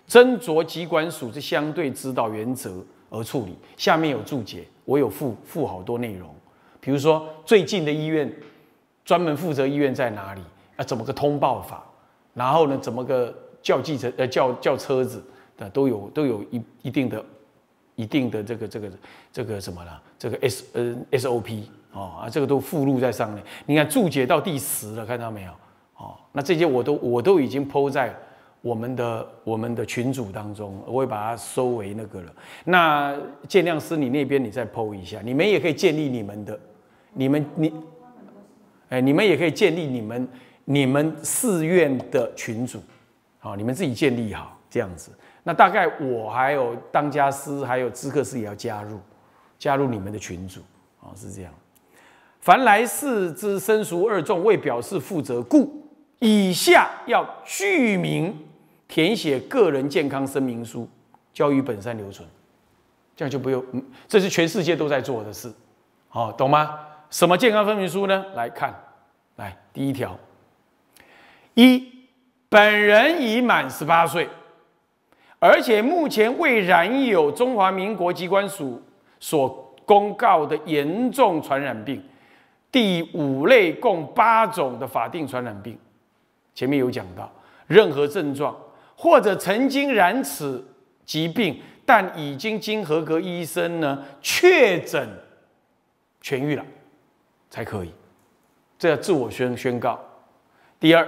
斟酌疾管署之相对指导原则而处理。下面有注解。我有附附好多内容，比如说最近的医院，专门负责医院在哪里？啊，怎么个通报法？然后呢，怎么个叫计程呃叫叫车子的都有都有一一定的一定的这个这个这个什么了？这个 S 呃 SOP 哦啊，这个都附录在上面。你看注解到第十了，看到没有？哦，那这些我都我都已经抛在。我们的我们的群组当中，我会把它收为那个了。那建亮师，你那边你再剖一下，你们也可以建立你们的，你们你，哎，你们也可以建立你们你们寺院的群组，好，你们自己建立好这样子。那大概我还有当家师，还有知客师也要加入，加入你们的群组，哦，是这样。凡来世之生熟二众为表示负责故，以下要具名。填写个人健康声明书，交于本山留存，这样就不用。嗯，这是全世界都在做的事，好，懂吗？什么健康声明书呢？来看，来第一条：一，本人已满十八岁，而且目前未染有中华民国机关署所公告的严重传染病，第五类共八种的法定传染病，前面有讲到，任何症状。或者曾经染此疾病，但已经经合格医生呢确诊痊愈了，才可以，这要自我宣宣告。第二，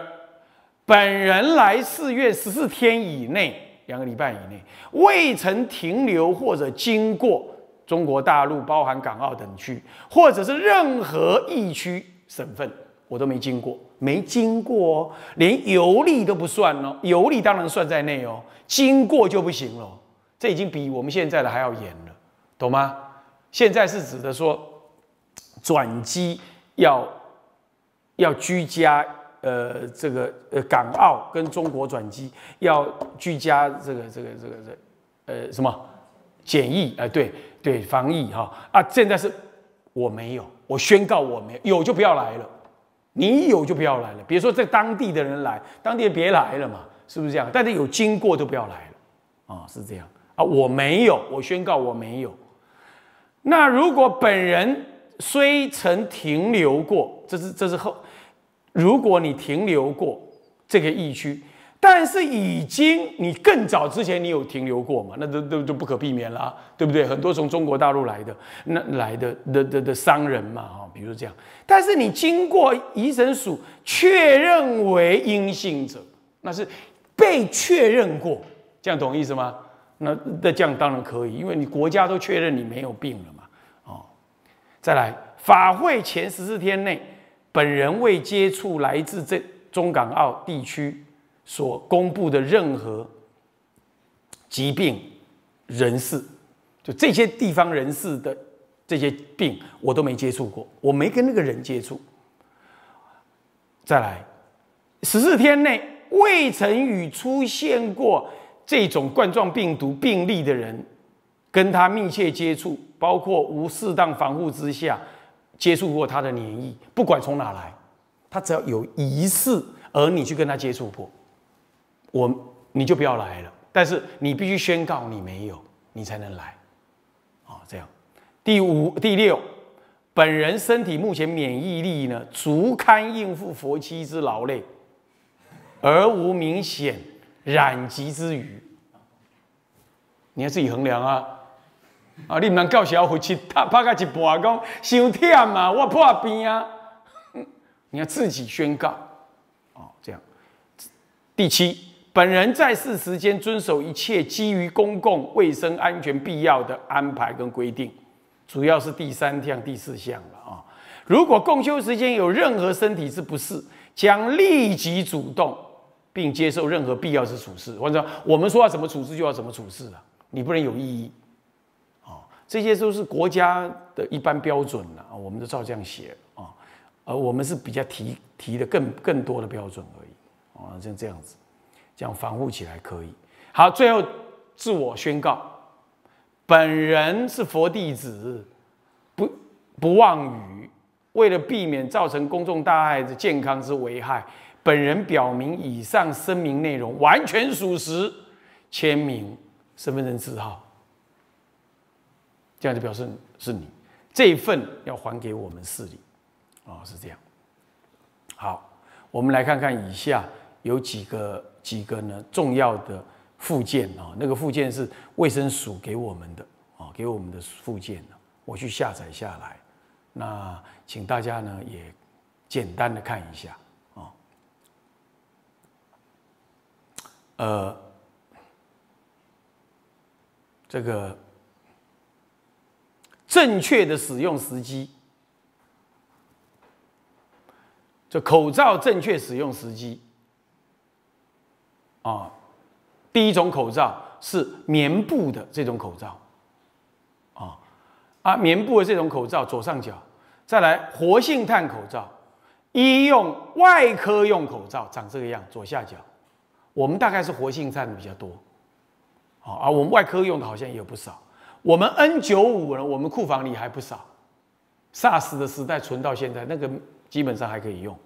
本人来寺院十四天以内，两个礼拜以内，未曾停留或者经过中国大陆，包含港澳等区，或者是任何疫区省份，我都没经过。没经过，连游历都不算哦。游历当然算在内哦，经过就不行了。这已经比我们现在的还要严了，懂吗？现在是指的说，转机要要居家，呃，这个呃港澳跟中国转机要居家，这个这个这个这呃什么检疫？哎，对对，防疫哈啊！现在是我没有，我宣告我没有，有就不要来了。你有就不要来了，比如说在当地的人来，当地别来了嘛，是不是这样？但是有经过都不要来了，啊，是这样啊。我没有，我宣告我没有。那如果本人虽曾停留过，这是这是后，如果你停留过这个疫区。但是已经，你更早之前你有停留过嘛？那都都就不可避免了，对不对？很多从中国大陆来的那来的的的的商人嘛，哈，比如这样。但是你经过移审署确认为阴性者，那是被确认过，这样懂意思吗？那那这样当然可以，因为你国家都确认你没有病了嘛，哦。再来，法会前十四天内，本人未接触来自这中港澳地区。所公布的任何疾病人士，就这些地方人士的这些病，我都没接触过，我没跟那个人接触。再来，十四天内未曾与出现过这种冠状病毒病例的人跟他密切接触，包括无适当防护之下接触过他的黏液，不管从哪来，他只要有疑似，而你去跟他接触过。我你就不要来了，但是你必须宣告你没有，你才能来，啊，这样。第五、第六，本人身体目前免疫力呢，足堪应付佛七之劳累，而无明显染疾之余。你要自己衡量啊，啊，你唔能告小回去，打拍个一半讲伤忝嘛，我破病啊，你要自己宣告，哦，这样。第七。本人在世时间遵守一切基于公共卫生安全必要的安排跟规定，主要是第三项、第四项了啊。如果共修时间有任何身体之不适，将立即主动并接受任何必要之处置。或者我们说要怎么处置就要怎么处置了，你不能有异议。这些都是国家的一般标准了啊，我们都照这样写啊，而我们是比较提提的更更多的标准而已啊，像这样子，这样防护起来可以。好，最后自我宣告，本人是佛弟子，不不妄语，为了避免造成公众大害的健康之危害，本人表明以上声明内容完全属实，签名、身份证字号。这样就表示是你这一份要还给我们市里，啊，是这样。好，我们来看看以下有几个几个呢重要的附件啊，那个附件是卫生署给我们的啊，给我们的附件我去下载下来。那请大家呢也简单的看一下啊，呃，这个。正确的使用时机，就口罩正确使用时机。啊。第一种口罩是棉布的这种口罩，啊啊，棉布的这种口罩左上角，再来活性炭口罩，医用外科用口罩长这个样，左下角，我们大概是活性炭的比较多，啊，而我们外科用的好像也有不少。我们 N 九五呢？我们库房里还不少，SARS 的时代存到现在，那个基本上还可以用，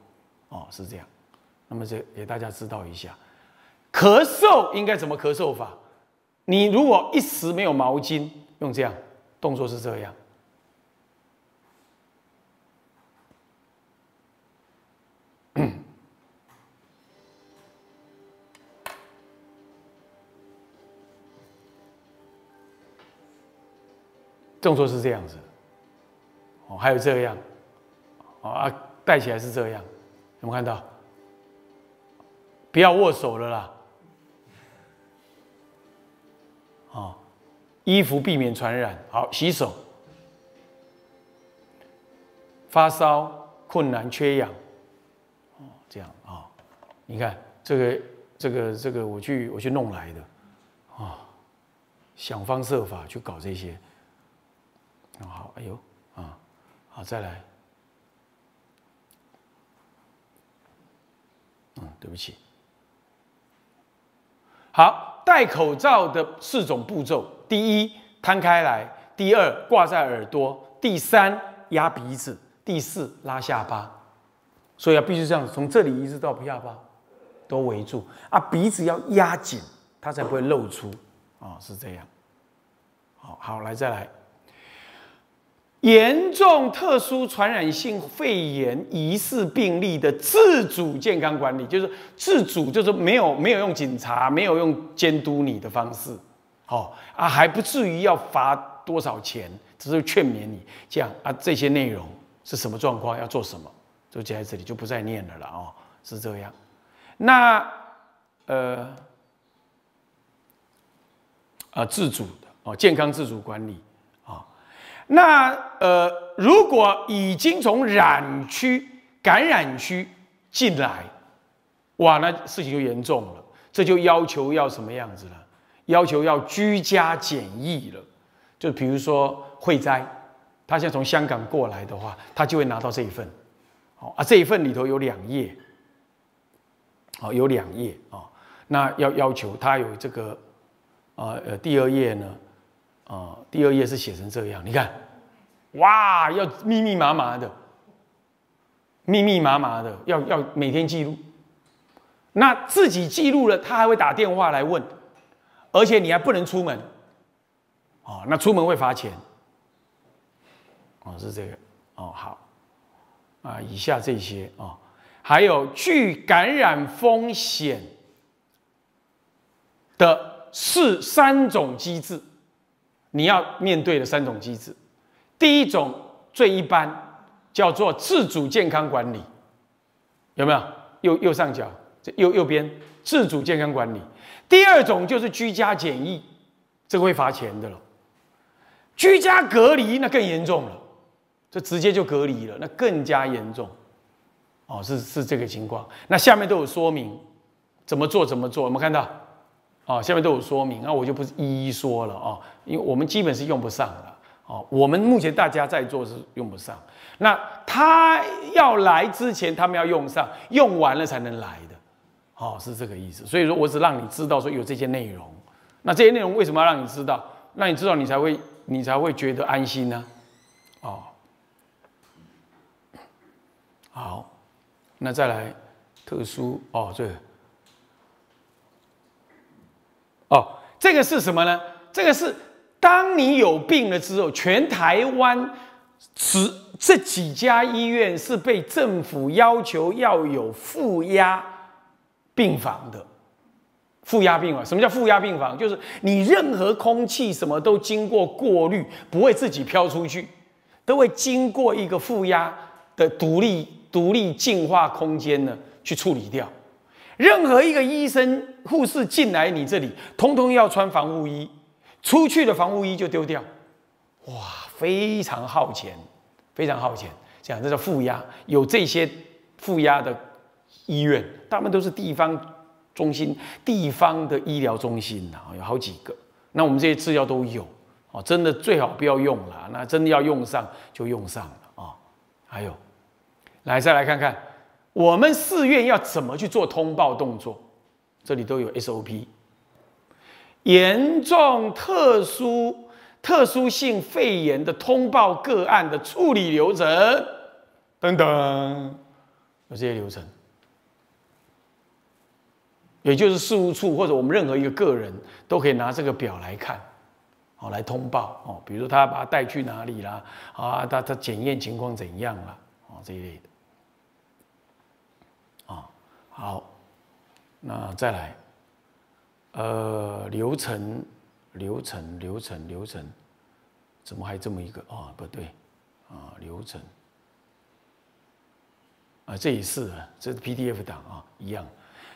哦，是这样。那么这给大家知道一下，咳嗽应该怎么咳嗽法？你如果一时没有毛巾，用这样动作是这样。动作是这样子，哦，还有这样，哦啊，戴起来是这样，有没有看到？不要握手了啦，哦，衣服避免传染，好，洗手。发烧、困难、缺氧，哦，这样啊，你看这个、这个、这个，我去我去弄来的，啊，想方设法去搞这些。好，哎呦，啊，好，再来，嗯，对不起，好，戴口罩的四种步骤：第一，摊开来；第二，挂在耳朵；第三，压鼻子；第四，拉下巴。所以要必须这样，从这里一直到下巴都围住啊，鼻子要压紧，它才不会露出啊，是这样。好好，来，再来。严重特殊传染性肺炎疑似病例的自主健康管理，就是自主，就是没有没有用警察，没有用监督你的方式，好啊，还不至于要罚多少钱，只是劝勉你这样啊。这些内容是什么状况，要做什么，就写在这里，就不再念了了哦，是这样。那呃啊，自主的哦，健康自主管理。那呃，如果已经从染区、感染区进来，哇，那事情就严重了。这就要求要什么样子了？要求要居家检疫了。就比如说会灾，他现在从香港过来的话，他就会拿到这一份。好啊，这一份里头有两页，好，有两页啊。那要要求他有这个，呃呃，第二页呢？啊，第二页是写成这样，你看，哇，要密密麻麻的，密密麻麻的，要要每天记录。那自己记录了，他还会打电话来问，而且你还不能出门，哦，那出门会罚钱。哦，是这个，哦，好，啊，以下这些啊，还有具感染风险的是三种机制。你要面对的三种机制，第一种最一般叫做自主健康管理，有没有？右右上角这右右边自主健康管理。第二种就是居家检疫，这个会罚钱的了。居家隔离那更严重了，这直接就隔离了，那更加严重。哦，是是这个情况。那下面都有说明怎么做怎么做，有没有看到？啊，下面都有说明，那我就不是一一说了啊，因为我们基本是用不上了哦，我们目前大家在做是用不上。那他要来之前，他们要用上，用完了才能来的，哦，是这个意思。所以说，我只让你知道说有这些内容。那这些内容为什么要让你知道？让你知道，你才会你才会觉得安心呢？哦，好，那再来特殊哦，这个哦，这个是什么呢？这个是当你有病了之后，全台湾只这几家医院是被政府要求要有负压病房的。负压病房，什么叫负压病房？就是你任何空气什么都经过过滤，不会自己飘出去，都会经过一个负压的独立独立净化空间呢去处理掉。任何一个医生护士进来你这里，通通要穿防护衣，出去的防护衣就丢掉。哇，非常耗钱，非常耗钱。这样这叫负压，有这些负压的医院，大部分都是地方。中心地方的医疗中心呐，有好几个。那我们这些资料都有哦，真的最好不要用了。那真的要用上就用上了啊。还有，来再来看看我们寺院要怎么去做通报动作，这里都有 SOP。严重特殊特殊性肺炎的通报个案的处理流程等等，有这些流程。也就是事务处或者我们任何一个个人都可以拿这个表来看，哦，来通报哦，比如说他把他带去哪里啦，啊，他他检验情况怎样啦，哦这一类的，好，那再来，呃，流程流程流程流程，怎么还这么一个啊？不对，啊，流程，啊，这也是啊，这是 PDF 档啊，一样，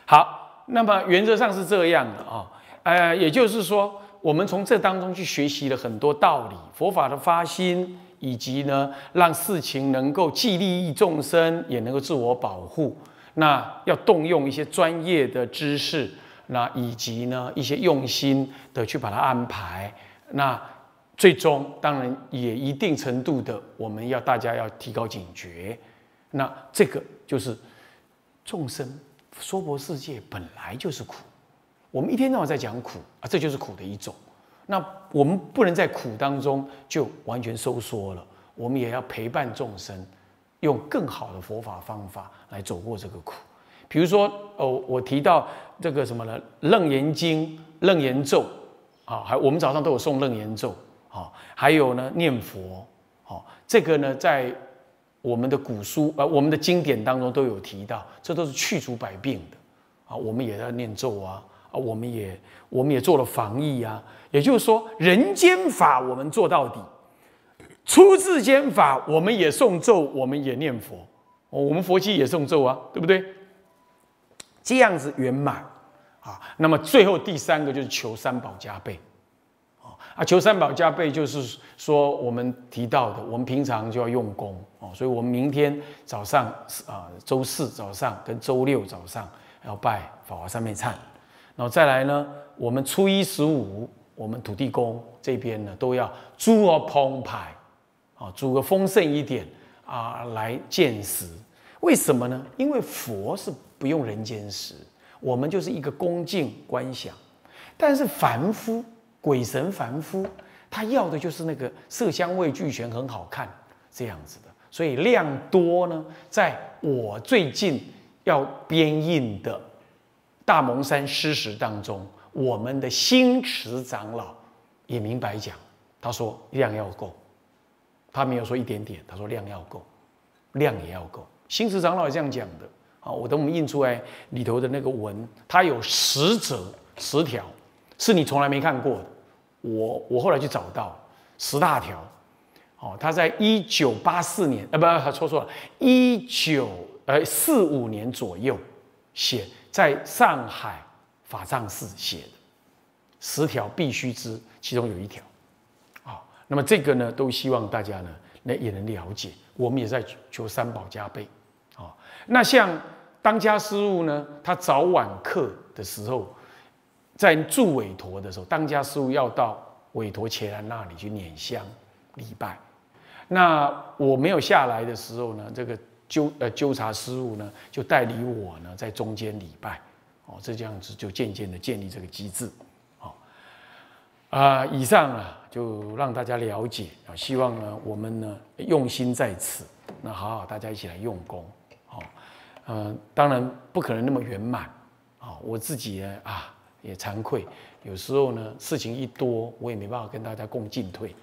好。那么原则上是这样的啊，呃，也就是说，我们从这当中去学习了很多道理，佛法的发心，以及呢，让事情能够既利益众生，也能够自我保护。那要动用一些专业的知识，那以及呢一些用心的去把它安排。那最终当然也一定程度的，我们要大家要提高警觉。那这个就是众生。娑婆世界本来就是苦，我们一天到晚在讲苦啊，这就是苦的一种。那我们不能在苦当中就完全收缩了，我们也要陪伴众生，用更好的佛法方法来走过这个苦。比如说，哦，我提到这个什么呢？楞严经、楞严咒啊，还我们早上都有诵楞严咒啊，还有呢念佛，好，这个呢在。我们的古书呃，我们的经典当中都有提到，这都是去除百病的啊。我们也在念咒啊，啊，我们也我们也做了防疫啊。也就是说，人间法我们做到底，初次间法我们也诵咒，我们也念佛，我们佛七也诵咒啊，对不对？这样子圆满啊。那么最后第三个就是求三宝加倍。啊，求三宝加倍，就是说我们提到的，我们平常就要用功哦，所以我们明天早上啊，周四早上跟周六早上要拜法华三昧忏，然后再来呢，我们初一十五，我们土地公这边呢都要诸而澎湃，啊，煮个丰盛一点啊，来见食。为什么呢？因为佛是不用人间食，我们就是一个恭敬观想，但是凡夫。鬼神凡夫，他要的就是那个色香味俱全，很好看这样子的。所以量多呢，在我最近要编印的《大蒙山诗史》当中，我们的星驰长老也明白讲，他说量要够，他没有说一点点，他说量要够，量也要够。星驰长老也这样讲的。啊，我等我们印出来里头的那个文，它有十则十条。是你从来没看过的，我我后来去找到十大条，哦，他在一九八四年，呃，不，他错错了，一九呃四五年左右写在上海法藏寺写的十条必须知，其中有一条，那么这个呢，都希望大家呢，那也能了解，我们也在求三宝加倍，啊，那像当家师傅呢，他早晚课的时候。在住韦陀的时候，当家师傅要到韦陀伽蓝那里去捻香，礼拜。那我没有下来的时候呢，这个纠呃纠察师傅呢就代理我呢在中间礼拜。哦，这样子就渐渐的建立这个机制。啊，以上啊就让大家了解啊，希望呢我们呢用心在此，那好好大家一起来用功。好，嗯，当然不可能那么圆满。好，我自己呢啊也惭愧，有时候呢事情一多，我也没办法跟大家共进退。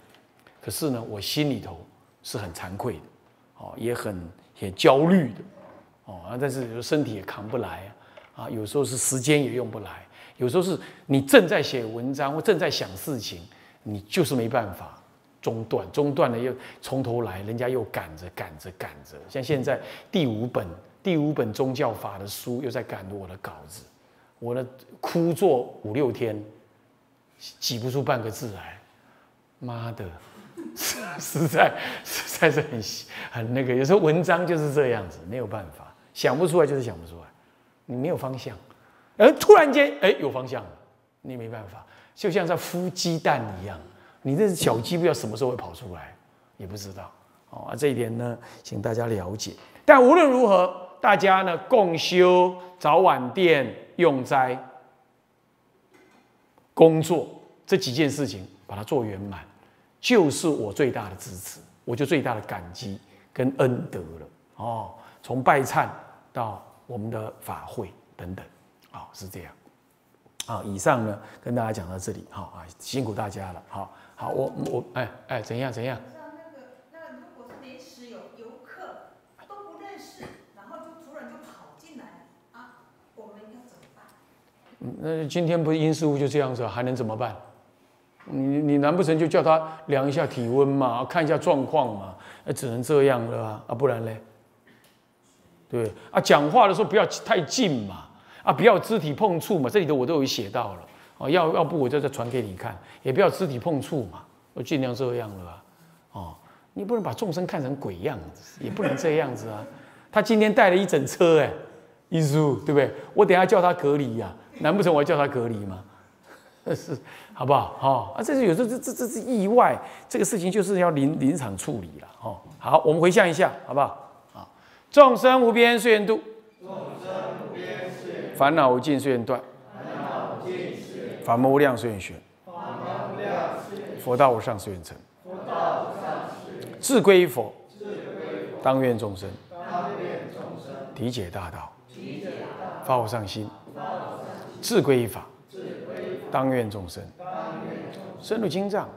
可是呢，我心里头是很惭愧的，哦，也很也焦虑的，哦啊，但是身体也扛不来，啊，有时候是时间也用不来，有时候是你正在写文章或正在想事情，你就是没办法中断，中断了又从头来，人家又赶着赶着赶着，像现在第五本第五本宗教法的书又在赶着我的稿子，我呢枯坐五六天，挤不出半个字来，妈的！实在实在是很很那个，有时候文章就是这样子，没有办法，想不出来就是想不出来，你没有方向，而突然间哎有方向了，你没办法，就像在孵鸡蛋一样，你这只小鸡不知道什么时候会跑出来，也不知道哦这一点呢，请大家了解。但无论如何，大家呢共修早晚殿用斋工作这几件事情，把它做圆满。就是我最大的支持，我就最大的感激跟恩德了哦。从拜忏到我们的法会等等，啊，是这样。好，以上呢跟大家讲到这里，好啊，辛苦大家了。好，好，我我哎哎，怎样怎样？那个那，如果是临时有游客都不认识，然后就突然就跑进来啊，我们要怎么办？嗯，那今天不是殷师傅就这样子，还能怎么办？你你难不成就叫他量一下体温嘛，看一下状况嘛？那只能这样了啊，啊不然嘞？对啊，讲话的时候不要太近嘛，啊不要肢体碰触嘛，这里头我都有写到了哦，要要不我就再传给你看，也不要肢体碰触嘛，我尽量这样了啊，哦，你不能把众生看成鬼样子，也不能这样子啊。他今天带了一整车哎，一叔对不对？我等下叫他隔离呀，难不成我要叫他隔离吗？是，好不好？哈啊，这是有时候这这这是意外，这个事情就是要临临场处理了。哦，好，我们回向一下，好不好？啊，众生无边誓愿度，烦恼无尽随缘断，烦恼无尽誓愿法门无量随缘学，法门无量誓愿佛道无上誓愿成，佛道无上誓愿志归佛，志归佛当愿众生，当愿众生体解大道，体解大道发无上心，发无上心志归法。当愿众生。深入经藏，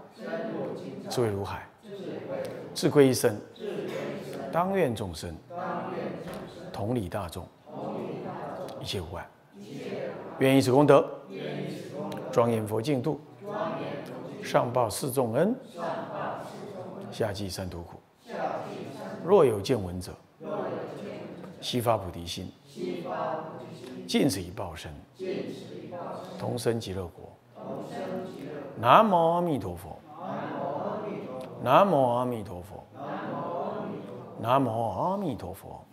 智慧如海；智归一生，当愿众生。同理大众，切无碍。愿以此功德，庄严佛净土，上报四重恩，下济三途苦。若有见闻者，悉发菩提心，尽此一报身，同生极乐国。南无阿弥陀佛。南无阿弥陀佛。南无阿弥陀佛。